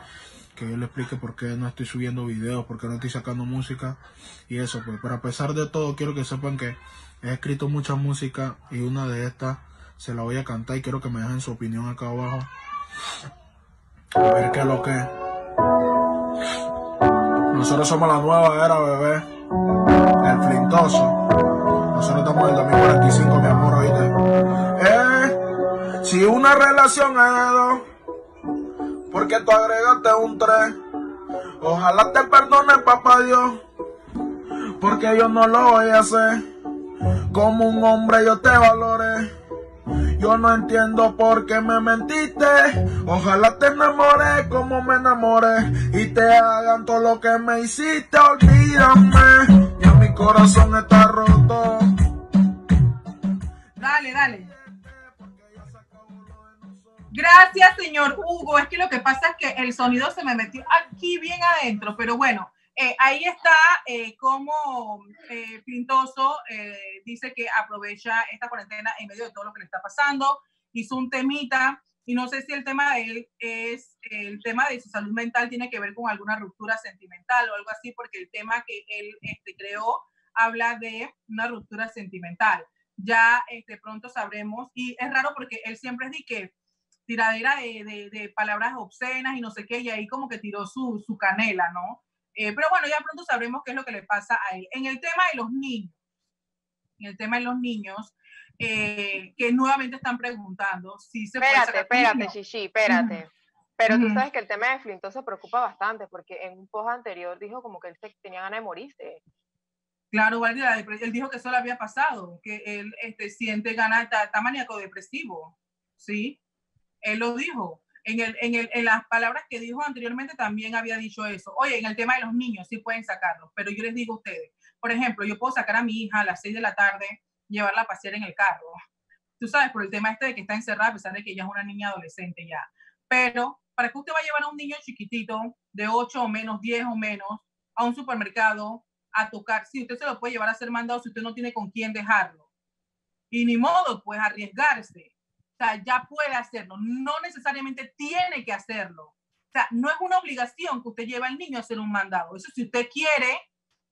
que yo le explique por qué no estoy subiendo videos, por qué no estoy sacando música y eso, pues. Pero a pesar de todo, quiero que sepan que he escrito mucha música y una de estas se la voy a cantar y quiero que me dejen su opinión acá abajo. A ver qué es lo que. Nosotros somos la nueva era, bebé. El flintoso. Nosotros estamos en el 2045, mi amor, oíste. Eh, si una relación es dos, porque tú agregaste un 3. Ojalá te perdone, papá Dios, porque yo no lo voy a hacer. Como un hombre yo te valoré. Yo no entiendo por qué me mentiste. Ojalá te enamores como me enamoré. Y te hagan todo lo que me hiciste. Olvídame. Ya mi corazón está roto. Dale, dale. Gracias, señor Hugo. Es que lo que pasa es que el sonido se me metió aquí bien adentro, pero bueno, eh, ahí está eh, como eh, Pintoso eh, dice que aprovecha esta cuarentena en medio de todo lo que le está pasando. Hizo un temita y no sé si el tema de él es el tema de su salud mental tiene que ver con alguna ruptura sentimental o algo así, porque el tema que él este, creó habla de una ruptura sentimental. Ya este, pronto sabremos y es raro porque él siempre es de que tiradera de, de, de, palabras obscenas y no sé qué, y ahí como que tiró su, su canela, ¿no? Eh, pero bueno, ya pronto sabremos qué es lo que le pasa a él. En el tema de los niños, en el tema de los niños, eh, que nuevamente están preguntando si se espérate, puede Espérate, Chichi, espérate. Pero tú sabes que el tema de Flinto se preocupa bastante porque en un post anterior dijo como que él tenía ganas de morirse. Claro, Valdira, él dijo que eso le había pasado, que él este, siente ganas, está maníaco depresivo, ¿sí? Él lo dijo. En, el, en, el, en, las palabras que dijo anteriormente también había dicho eso. Oye, en el tema de los niños sí pueden sacarlos, pero yo les digo a ustedes, por ejemplo, yo puedo sacar a mi hija a las 6 de la tarde, llevarla a pasear en el carro. Tú sabes, por el tema este de que está encerrada, a pesar de que ella es una niña adolescente ya. Pero, ¿para qué usted va a llevar a un niño chiquitito de 8 o menos, 10 o menos, a un supermercado a tocar? Si usted se lo puede llevar a ser mandado si usted no tiene con quién dejarlo. Y ni modo, pues arriesgarse ya puede hacerlo, no necesariamente tiene que hacerlo. O sea, no es una obligación que usted lleve al niño a hacer un mandado. Eso si usted quiere,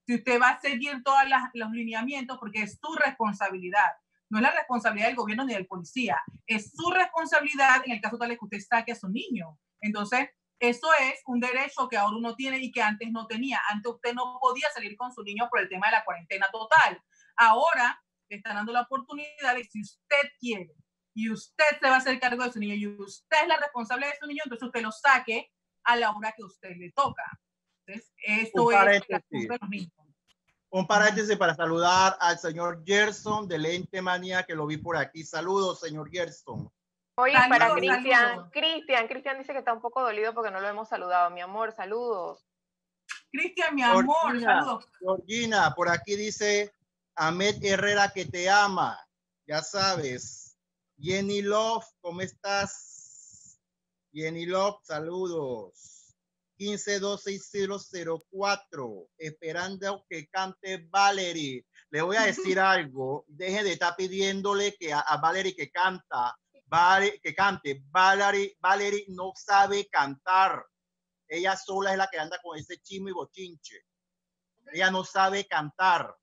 si usted va a seguir todos los lineamientos, porque es su responsabilidad. No es la responsabilidad del gobierno ni del policía. Es su responsabilidad en el caso tal de que usted saque a su niño. Entonces, eso es un derecho que ahora uno tiene y que antes no tenía. Antes usted no podía salir con su niño por el tema de la cuarentena total. Ahora están dando la oportunidad de si usted quiere y usted se va a hacer cargo de su niño y usted es la responsable de su niño, entonces usted lo saque a la hora que usted le toca. Entonces, esto es Un paréntesis para saludar al señor Gerson de Lente Manía, que lo vi por aquí. Saludos, señor Gerson. Oye, para Cristian, Cristian, Cristian dice que está un poco dolido porque no lo hemos saludado. Mi amor, saludos. Cristian, mi amor, saludos. Georgina, por aquí dice Ahmed Herrera que te ama. Ya sabes. Jenny Love, ¿cómo estás? Jenny Love, saludos. 152604, esperando que cante Valerie. Le voy a decir algo, deje de estar pidiéndole que a, a Valerie que canta, que cante. Valerie, Valerie no sabe cantar. Ella sola es la que anda con ese chismo y bochinche. Ella no sabe cantar.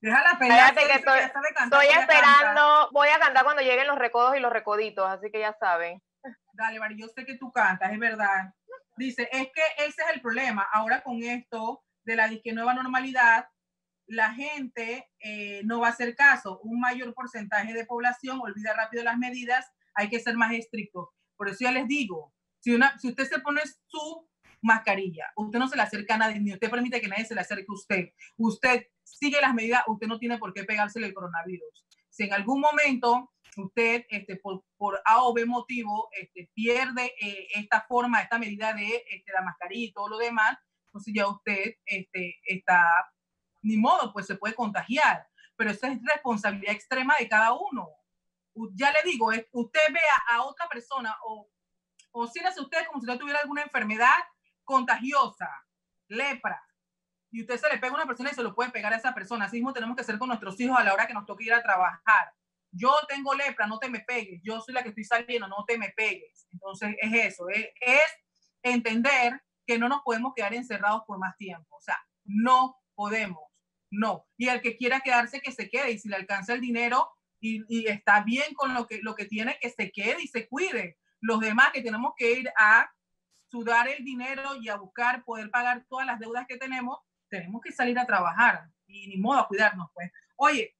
Déjala que estoy, estoy esperando, voy a cantar cuando lleguen los recodos y los recoditos, así que ya saben. Dale, Mari, yo sé que tú cantas, es verdad. Dice, es que ese es el problema. Ahora con esto de la disque nueva normalidad, la gente eh, no va a hacer caso. Un mayor porcentaje de población olvida rápido las medidas, hay que ser más estrictos. Por eso ya les digo, si, una, si usted se pone su mascarilla, usted no se le acerca a nadie, ni usted permite que nadie se le acerque a usted, usted sigue las medidas, usted no tiene por qué pegársele el coronavirus. Si en algún momento usted, este, por, por A o B motivo, este, pierde eh, esta forma, esta medida de este, la mascarilla y todo lo demás, entonces ya usted este, está, ni modo, pues se puede contagiar. Pero esa es responsabilidad extrema de cada uno. Ya le digo, usted vea a otra persona o, o siéntase usted como si usted tuviera alguna enfermedad contagiosa, lepra, y usted se le pega a una persona y se lo puede pegar a esa persona. Así mismo tenemos que ser con nuestros hijos a la hora que nos toque ir a trabajar. Yo tengo lepra, no te me pegues. Yo soy la que estoy saliendo, no te me pegues. Entonces es eso, es, entender que no nos podemos quedar encerrados por más tiempo. O sea, no podemos, no. Y el que quiera quedarse, que se quede. Y si le alcanza el dinero y, y está bien con lo que, lo que tiene, que se quede y se cuide. Los demás que tenemos que ir a sudar el dinero y a buscar poder pagar todas las deudas que tenemos, tenemos que salir a trabajar y ni modo a cuidarnos, pues. Oye,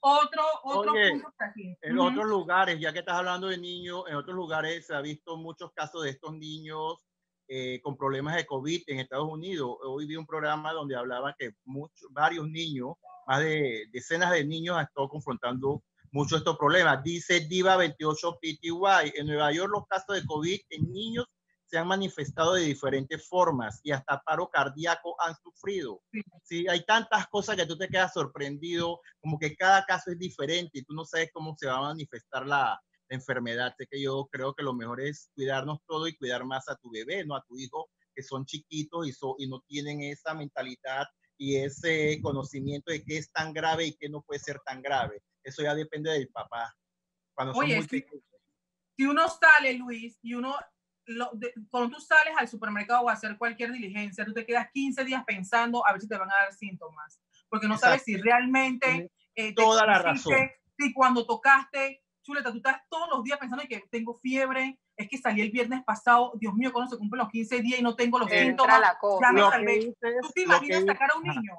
otro, otro punto aquí. En otros lugares, ya que estás hablando de niños, en otros lugares se ha visto muchos casos de estos niños eh, con problemas de COVID en Estados Unidos. Hoy vi un programa donde hablaba que muchos, varios niños, más de decenas de niños han estado confrontando muchos estos problemas. Dice Diva 28 PTY, en Nueva York los casos de COVID en niños se han manifestado de diferentes formas y hasta paro cardíaco han sufrido. Sí. hay tantas cosas que tú te quedas sorprendido, como que cada caso es diferente y tú no sabes cómo se va a manifestar la, enfermedad. Sé que yo creo que lo mejor es cuidarnos todo y cuidar más a tu bebé, no a tu hijo, que son chiquitos y, y no tienen esa mentalidad y ese conocimiento de qué es tan grave y qué no puede ser tan grave. Eso ya depende del papá. Cuando Oye, si, si uno sale, Luis, y uno cuando tú sales al supermercado o a hacer cualquier diligencia, tú te quedas 15 días pensando a ver si te van a dar síntomas, porque no sabes si realmente... Eh, Toda la razón. Si cuando tocaste, chuleta, tú estás todos los días pensando que tengo fiebre, es que salí el viernes pasado, Dios mío, cuando se cumplen los 15 días y no tengo los síntomas, ya me salvé. ¿Tú te imaginas sacar a un niño?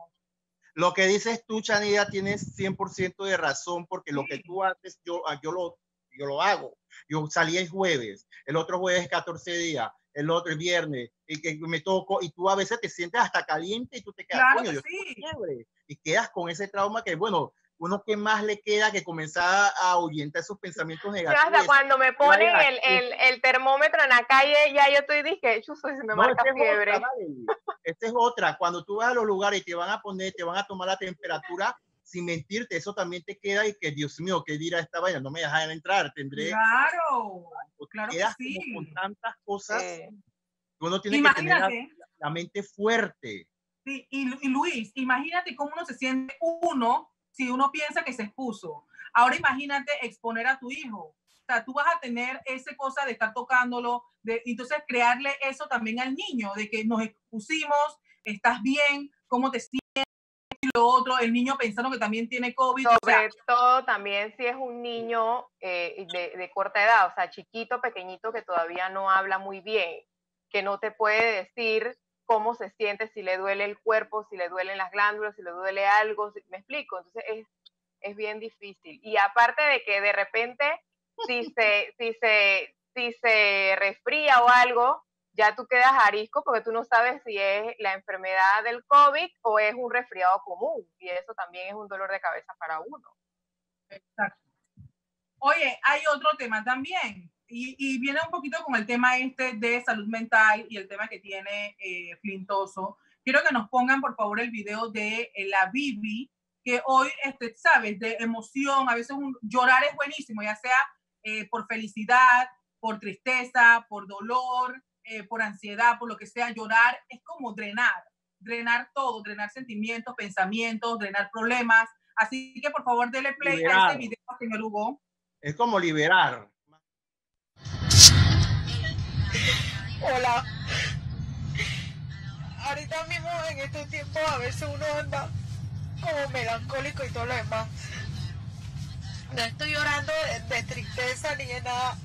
Lo que dices tú, Chanida, tienes 100% de razón, porque lo que tú haces, yo, ah, yo, lo, yo lo hago. Yo salí el jueves, el otro jueves 14 días, el otro el viernes, y que me toco, y tú a veces te sientes hasta caliente y tú te quedas, coño, yo sí. y quedas con ese trauma que, bueno, uno que más le queda que comenzar a ahuyentar esos pensamientos negativos. hasta cuando me ponen el, el, el, termómetro en la calle, ya yo estoy dije, yo soy, me marca fiebre. Esta es otra, cuando tú vas a los lugares y te van a poner, te van a tomar la temperatura, sin mentirte, eso también te queda y que Dios mío, ¿qué dirá esta vaina? No me dejan entrar, tendré. Claro, claro que sí. Con tantas cosas, uno tiene que tener la, mente fuerte. Sí, y, Luis, imagínate cómo uno se siente uno si uno piensa que se expuso. Ahora imagínate exponer a tu hijo. O sea, tú vas a tener esa cosa de estar tocándolo, de entonces crearle eso también al niño, de que nos expusimos, estás bien, cómo te sientes otro, el niño pensando que también tiene COVID. Sobre todo también si es un niño eh, de, corta edad, o sea, chiquito, pequeñito, que todavía no habla muy bien, que no te puede decir cómo se siente, si le duele el cuerpo, si le duelen las glándulas, si le duele algo, me explico, entonces es, es bien difícil. Y aparte de que de repente, si se, si se, si se resfría o algo, ya tú quedas arisco porque tú no sabes si es la enfermedad del COVID o es un resfriado común. Y eso también es un dolor de cabeza para uno. Exacto. Oye, hay otro tema también. Y, viene un poquito con el tema este de salud mental y el tema que tiene eh, Flintoso. Quiero que nos pongan, por favor, el video de eh, la Bibi, que hoy, este, sabes, de emoción, a veces un, llorar es buenísimo, ya sea eh, por felicidad, por tristeza, por dolor, eh, por ansiedad, por lo que sea, llorar es como drenar, drenar todo, drenar sentimientos, pensamientos, drenar problemas. Así que por favor, dele play a este video, señor Hugo. Es como liberar. Hola. Ahorita mismo en estos tiempos a veces uno anda como melancólico y todo lo demás. No estoy llorando de tristeza ni de nada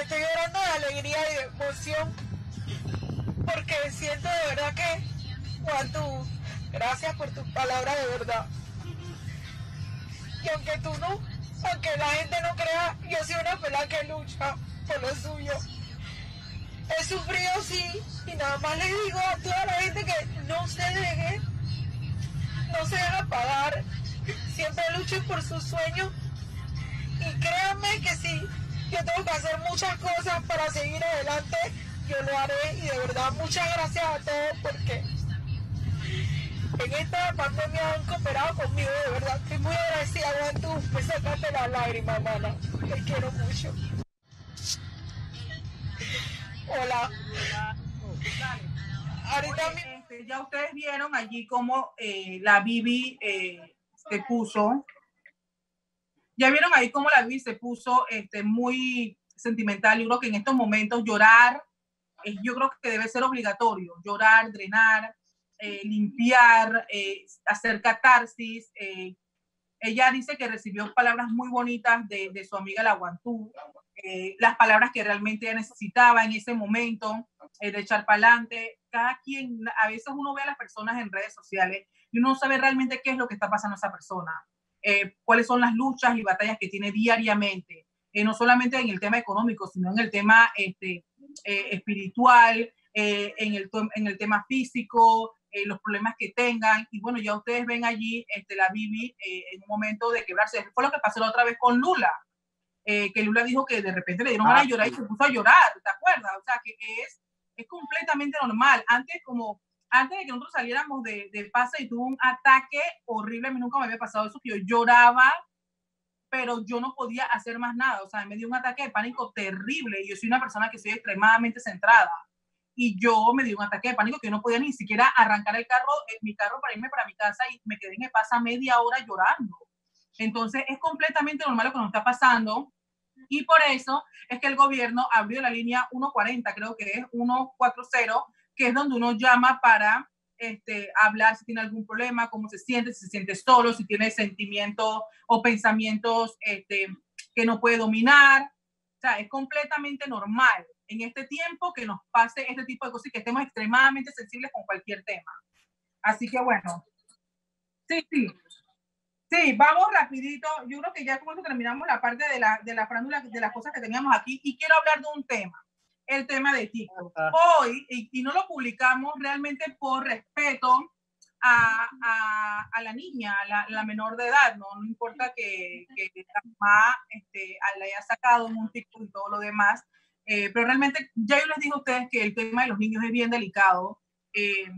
Estoy llorando de alegría y de emoción porque siento de verdad que, Juan, tú, gracias por tus palabras de verdad. Y aunque tú no, aunque la gente no crea, yo soy una pelada que lucha por lo suyo. He sufrido, sí, y nada más les digo a toda la gente que no se deje, no se deje apagar, siempre luchen por sus sueños. Y créanme que sí, yo tengo que hacer muchas cosas para seguir adelante, yo lo haré y de verdad muchas gracias a todos porque en esta pandemia han cooperado conmigo, de verdad estoy muy agradecida, Juan, tú me sacaste las lágrimas, hermana, te quiero mucho. Hola. Ahorita que ya ustedes vieron allí como eh, la Bibi eh, se puso, ya vieron ahí cómo la Bibi se puso este, muy sentimental. Yo creo que en estos momentos llorar, yo creo que debe ser obligatorio. Llorar, drenar, eh, limpiar, hacer catarsis. ella dice que recibió palabras muy bonitas de, de su amiga la Guantú, las palabras que realmente ella necesitaba en ese momento, de echar para adelante cada quien, a veces uno ve a las personas en redes sociales y uno sabe realmente qué es lo que está pasando a esa persona, eh, cuáles son las luchas y batallas que tiene diariamente, eh, no solamente en el tema económico, sino en el tema este, eh, espiritual, en, el, en el tema físico, los problemas que tengan. Y bueno, ya ustedes ven allí este, la Bibi en un momento de quebrarse. Fue lo que pasó la otra vez con Lula. que Lula dijo que de repente le dieron ah, llorar y se puso a llorar, ¿te acuerdas? O sea, que es es completamente normal. Antes, como antes de que nosotros saliéramos de, de pase y tuvo un ataque horrible, a mí nunca me había pasado eso, que yo lloraba, pero yo no podía hacer más nada. O sea, me dio un ataque de pánico terrible y yo soy una persona que soy extremadamente centrada. Y yo me dio un ataque de pánico que yo no podía ni siquiera arrancar el carro, eh, mi carro para irme para mi casa y me quedé en el pasa media hora llorando. Entonces es completamente normal lo que nos está pasando. Y por eso es que el gobierno abrió la línea 140, creo que es 140, que es donde uno llama para este, hablar si tiene algún problema, cómo se siente, si se siente solo, si tiene sentimientos o pensamientos este, que no puede dominar. O sea, es completamente normal en este tiempo que nos pase este tipo de cosas y que estemos extremadamente sensibles con cualquier tema. Así que bueno, sí, sí. Sí, vamos rapidito. Yo creo que ya como terminamos la parte de la, de la frándula, de las cosas que teníamos aquí y quiero hablar de un tema, el tema de TikTok. Hoy, y, no lo publicamos realmente por respeto a, a, a la niña, a la, menor de edad, no, no importa que, que la mamá este, la haya sacado un TikTok y todo lo demás, eh, pero realmente ya yo les digo a ustedes que el tema de los niños es bien delicado. Eh,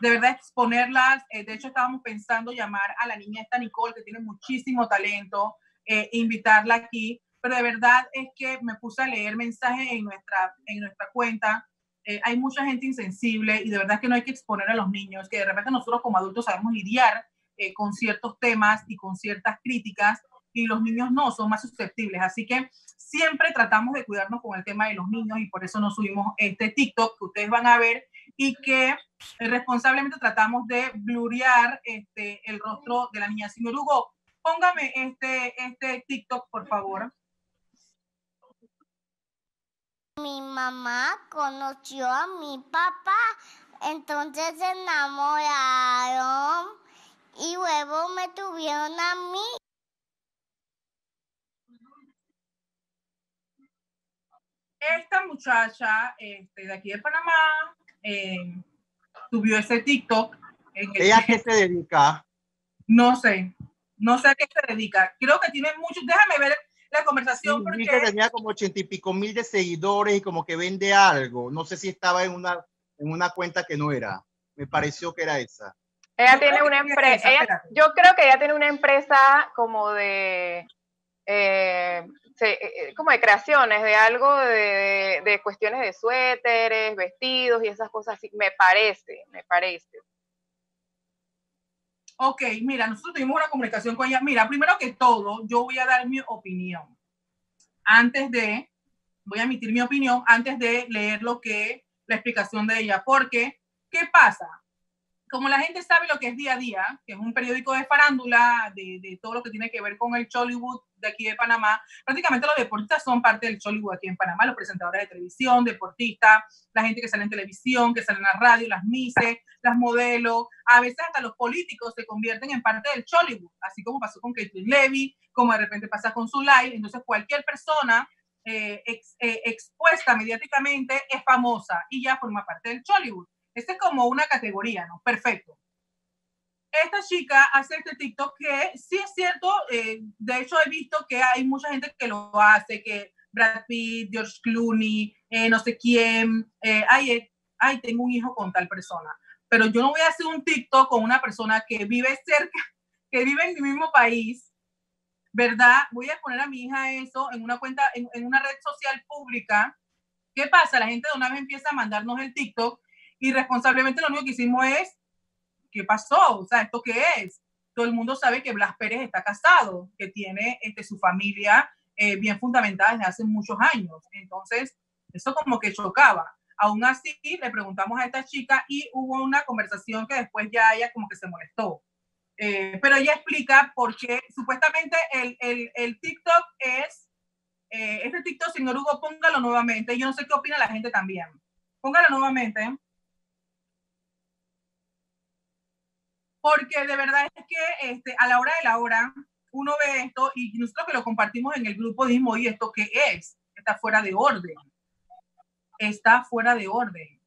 de verdad exponerlas. Eh, de hecho, estábamos pensando llamar a la niña esta Nicole, que tiene muchísimo talento, eh, invitarla aquí, pero de verdad es que me puse a leer mensajes en nuestra, en nuestra cuenta. Eh, hay mucha gente insensible y de verdad que no hay que exponer a los niños, que de repente nosotros como adultos sabemos lidiar con ciertos temas y con ciertas críticas y los niños no, son más susceptibles. Así que siempre tratamos de cuidarnos con el tema de los niños y por eso nos subimos este TikTok que ustedes van a ver y que responsablemente tratamos de blurear este, el rostro de la niña. Señor Hugo, póngame este, este TikTok, por favor. Mi mamá conoció a mi papá, entonces se enamoraron y luego me tuvieron a mí. Esta muchacha este, de aquí de Panamá eh, subió ese TikTok. En ¿Ella a qué se dedica? No sé, no sé a qué se dedica. Creo que tiene mucho, déjame ver la conversación. porque... que tenía como ochenta y pico mil de seguidores y como que vende algo. No sé si estaba en una, en una cuenta que no era. Me pareció que era esa. Ella tiene una empresa, yo creo que ella tiene una empresa como de eh, eh, eh, como de creaciones, de algo de, de, cuestiones de suéteres, vestidos y esas cosas así, me parece, me parece. Ok, mira, nosotros tuvimos una comunicación con ella. Mira, primero que todo, yo voy a dar mi opinión. Antes de, voy a emitir mi opinión antes de leer lo que, la explicación de ella. Porque, ¿qué pasa? Como la gente sabe lo que es día a día, que es un periódico de farándula, de, de, todo lo que tiene que ver con el Chollywood de aquí de Panamá, prácticamente los deportistas son parte del Chollywood aquí en Panamá, los presentadores de televisión, deportistas, la gente que sale en televisión, que sale en la radio, las mises, las modelos, a veces hasta los políticos se convierten en parte del Chollywood, así como pasó con Caitlin Levy, como de repente pasa con Zulay, entonces cualquier persona eh, eh, expuesta mediáticamente es famosa y ya forma parte del Chollywood. Esta es como una categoría, ¿no? Perfecto. Esta chica hace este TikTok que sí es cierto, eh, de hecho he visto que hay mucha gente que lo hace, que Brad Pitt, George Clooney, eh, no sé quién, eh, ay, ay, tengo un hijo con tal persona, pero yo no voy a hacer un TikTok con una persona que vive cerca, que vive en mi mismo país, ¿verdad? Voy a poner a mi hija eso en una cuenta, en, en una red social pública. ¿Qué pasa? La gente de una vez empieza a mandarnos el TikTok Y responsablemente lo único que hicimos es, ¿qué pasó? O sea, ¿esto qué es? Todo el mundo sabe que Blas Pérez está casado, que tiene este, su familia eh, bien fundamentada desde hace muchos años. Entonces, eso como que chocaba. Aún así, le preguntamos a esta chica y hubo una conversación que después ya ella como que se molestó. Eh, pero ella explica por qué supuestamente el, el, el TikTok es, eh, este TikTok, señor Hugo, póngalo nuevamente. Yo no sé qué opina la gente también. Póngalo nuevamente. Porque de verdad es que este, a la hora de la hora uno ve esto y nosotros que lo compartimos en el grupo dijimos, ¿y esto qué es? Está fuera de orden está fuera de orden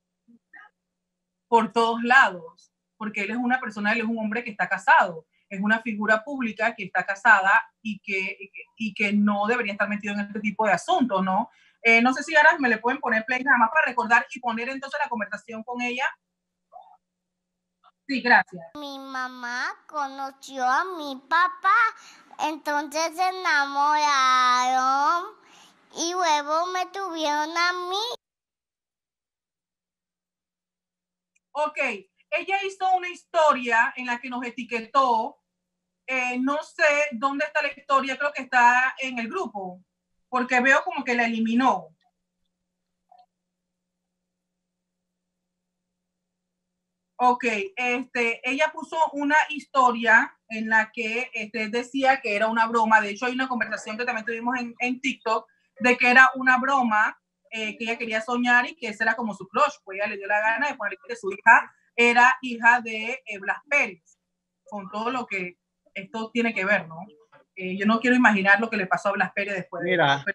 por todos lados, porque él es una persona, él es un hombre que está casado, es una figura pública que está casada y que, y que no debería estar metido en este tipo de asuntos, ¿no? Eh, no sé si ahora me le pueden poner play nada más para recordar y poner entonces la conversación con ella. Sí, gracias. Mi mamá conoció a mi papá, entonces se enamoraron y luego me tuvieron a mí. ok, ella hizo una historia en la que nos etiquetó. Eh, no sé dónde está la historia, creo que está en el grupo, porque veo como que la eliminó. Ok, este, ella puso una historia en la que este, decía que era una broma. De hecho, hay una conversación que también tuvimos en, en TikTok de que era una broma eh, que ella quería soñar y que ese era como su crush, pues ella le dio la gana de ponerle que su hija era hija de eh, Blas Pérez, con todo lo que esto tiene que ver, ¿no? Eh, yo no quiero imaginar lo que le pasó a Blas Pérez después. Mira,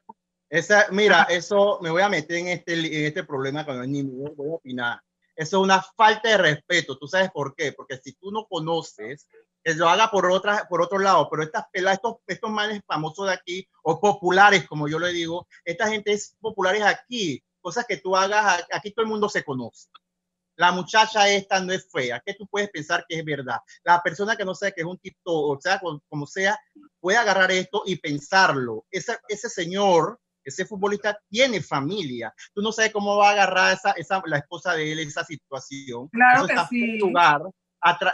esa, mira, eso me voy a meter en este, en este problema cuando ni voy a opinar. Eso es una falta de respeto. ¿Tú sabes por qué? Porque si tú no conoces que lo haga por, otra, por otro lado, pero estas pelas, estos, estos manes famosos de aquí, o populares, como yo le digo, esta gente es populares aquí, cosas que tú hagas, aquí todo el mundo se conoce. La muchacha esta no es fea, que tú puedes pensar que es verdad. La persona que no sabe que es un tipo, o sea, como sea, puede agarrar esto y pensarlo. Ese, ese señor, ese futbolista tiene familia. Tú no sabes cómo va a agarrar esa, esa, la esposa de él esa situación. Claro que sí. Lugar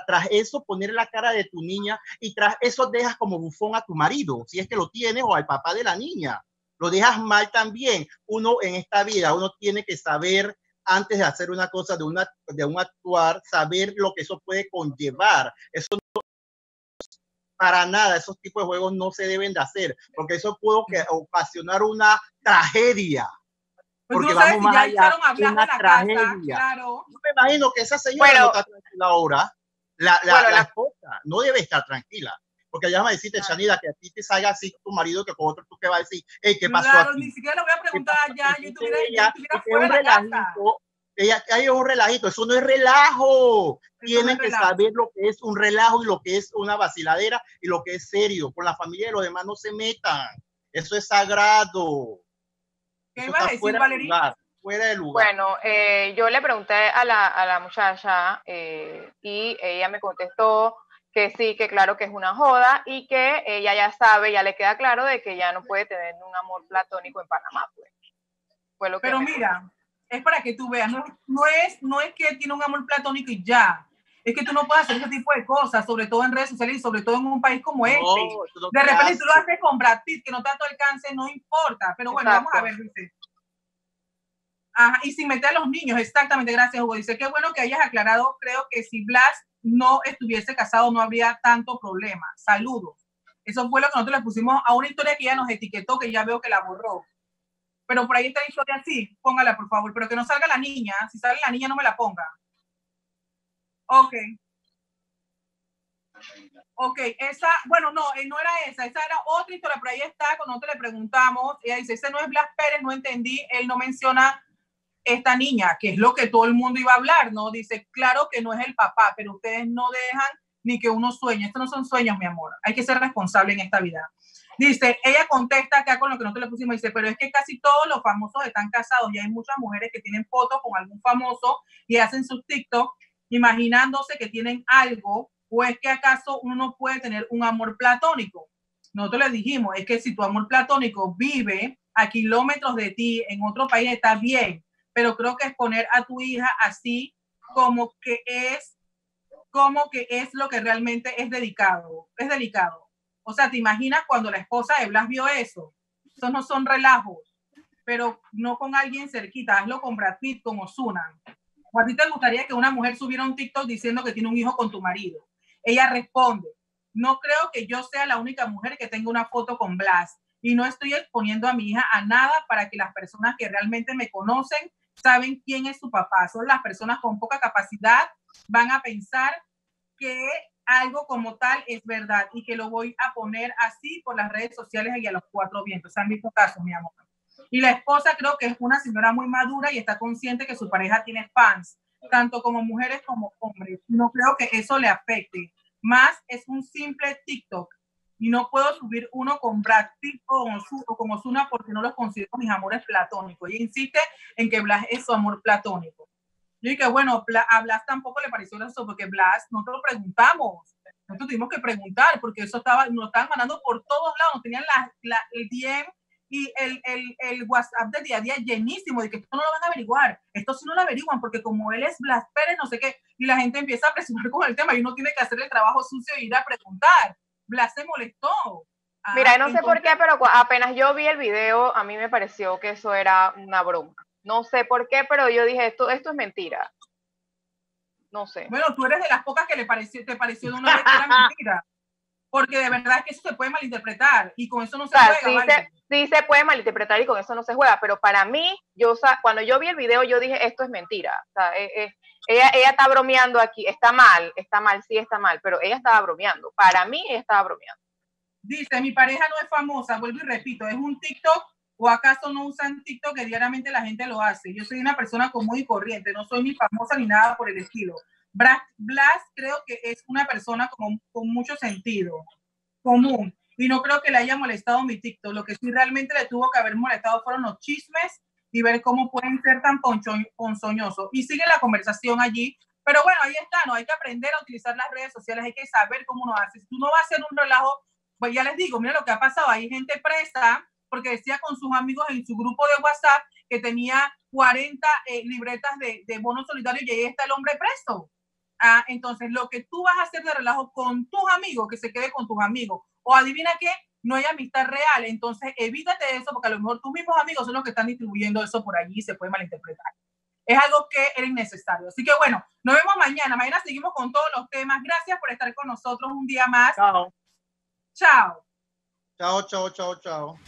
tras eso poner la cara de tu niña y tras eso dejas como bufón a tu marido, si es que lo tienes, o al papá de la niña. Lo dejas mal también. Uno en esta vida, uno tiene que saber antes de hacer una cosa, de, una, de un actuar, saber lo que eso puede conllevar. Eso para nada, esos tipos de juegos no se deben de hacer, porque eso puede ocasionar una tragedia. Pues porque vamos más allá, una tragedia. claro. Yo me imagino que esa señora no está tranquila ahora. La, la, la, esposa no debe estar tranquila. Porque ella va a decirte, Chanida, que a ti te salga así tu marido, que con otro tú que va a decir, hey, ¿qué pasó claro, ni siquiera le voy a preguntar ya, yo tuviera, ella, yo fuera hay un relajito, eso no es relajo. Tienen que saber lo que es un relajo y lo que es una vaciladera y lo que es serio. Con la familia y los demás no se metan. Eso es sagrado. ¿Qué iba a decir, Valeria? fuera de lugar. Bueno, eh, yo le pregunté a la, a la muchacha eh, y ella me contestó que sí, que claro que es una joda y que ella ya sabe, ya le queda claro de que ya no puede tener un amor platónico en Panamá. Pues. Fue lo que Pero mira, es para que tú veas, no, no, es, no es que tiene un amor platónico y ya, es que tú no puedes hacer ese tipo de cosas, sobre todo en redes sociales y sobre todo en un país como este. de repente tú lo haces con Brad Pitt, que no todo alcance, no importa. Pero bueno, vamos a ver, dice. Ajá, y sin meter a los niños, exactamente, gracias Hugo. Dice, qué bueno que hayas aclarado, creo que si Blas no estuviese casado no habría tanto problema. Saludos. Eso fue lo que nosotros le pusimos a una historia que ella nos etiquetó, que ya veo que la borró. Pero por ahí está la historia así, póngala por favor, pero que no salga la niña. Si sale la niña, no me la ponga. Ok. Ok, esa, bueno, no, eh, no era esa, esa era otra historia, pero ahí está, cuando nosotros le preguntamos, ella dice, ese no es Blas Pérez, no entendí, él no menciona esta niña, que es lo que todo el mundo iba a hablar, ¿no? Dice, claro que no es el papá, pero ustedes no dejan ni que uno sueñe, estos no son sueños, mi amor, hay que ser responsable en esta vida. Dice, ella contesta acá con lo que nosotros le pusimos, dice, pero es que casi todos los famosos están casados y hay muchas mujeres que tienen fotos con algún famoso y hacen sus TikTok imaginándose que tienen algo, o es que acaso uno no puede tener un amor platónico. Nosotros le dijimos, es que si tu amor platónico vive a kilómetros de ti en otro país está bien, pero creo que exponer a tu hija así como que es, como que es lo que realmente es dedicado, es delicado. O sea, ¿te imaginas cuando la esposa de Blas vio eso? Esos no son relajos, pero no con alguien cerquita, hazlo con Brad Pitt, con Osuna. ¿O a ti te gustaría que una mujer subiera un TikTok diciendo que tiene un hijo con tu marido? Ella responde, no creo que yo sea la única mujer que tenga una foto con Blas y no estoy exponiendo a mi hija a nada para que las personas que realmente me conocen saben quién es su papá. Son las personas con poca capacidad, van a pensar que algo como tal es verdad y que lo voy a poner así por las redes sociales y a los cuatro vientos. Se han visto casos, mi amor. Y la esposa creo que es una señora muy madura y está consciente que su pareja tiene fans, tanto como mujeres como hombres. No creo que eso le afecte. Más es un simple TikTok y no puedo subir uno con Brad Pitt o con Ozuna porque no los considero mis amores platónicos. Y insiste en que Blas es su amor platónico. Yo dije, bueno, a Blas tampoco le pareció eso porque Blas, nosotros preguntamos. Nosotros tuvimos que preguntar porque eso estaba, nos estaban mandando por todos lados, tenían la, el DM y el, el, el, WhatsApp de día a día llenísimo de que esto no lo van a averiguar, esto sí no lo averiguan porque como él es Blas Pérez, no sé qué, y la gente empieza a presionar con el tema y uno tiene que hacer el trabajo sucio e ir a preguntar. Blas se molestó. Ah, Mira, no sé por qué, pero apenas yo vi el video, a mí me pareció que eso era una broma. No sé por qué, pero yo dije, esto, esto es mentira. No sé. Bueno, tú eres de las pocas que le pareció, te pareció de una vez que era mentira. Porque de verdad es que eso se puede malinterpretar y con eso no se juega. Sí, se, sí se puede malinterpretar y con eso no se juega, pero para mí, yo cuando yo vi el video, yo dije, esto es mentira. O sea, es, ella, ella está bromeando aquí, está mal, está mal, sí está mal, pero ella estaba bromeando. Para mí, ella estaba bromeando. Dice, mi pareja no es famosa, vuelvo y repito, es un TikTok o acaso no usan TikTok que diariamente la gente lo hace. Yo soy una persona común y corriente, no soy ni famosa ni nada por el estilo. Blas, creo que es una persona con, con mucho sentido común y no creo que le haya molestado mi TikTok. Lo que sí realmente le tuvo que haber molestado fueron los chismes y ver cómo pueden ser tan ponzoñosos. Y sigue la conversación allí. Pero bueno, ahí está, ¿no? Hay que aprender a utilizar las redes sociales, hay que saber cómo uno hace. Si tú no vas a hacer un relajo, pues ya les digo, mira lo que ha pasado, hay gente presa porque decía con sus amigos en su grupo de WhatsApp que tenía 40 eh, libretas de, de bonos solidarios y ahí está el hombre preso. Ah, entonces, lo que tú vas a hacer de relajo con tus amigos, que se quede con tus amigos. O adivina qué, no hay amistad real. Entonces, evítate eso porque a lo mejor tus mismos amigos son los que están distribuyendo eso por allí y se puede malinterpretar. Es algo que es innecesario. Así que bueno, nos vemos mañana. Mañana seguimos con todos los temas. Gracias por estar con nosotros un día más. Chao. Chao. Chao, chao, chao, chao.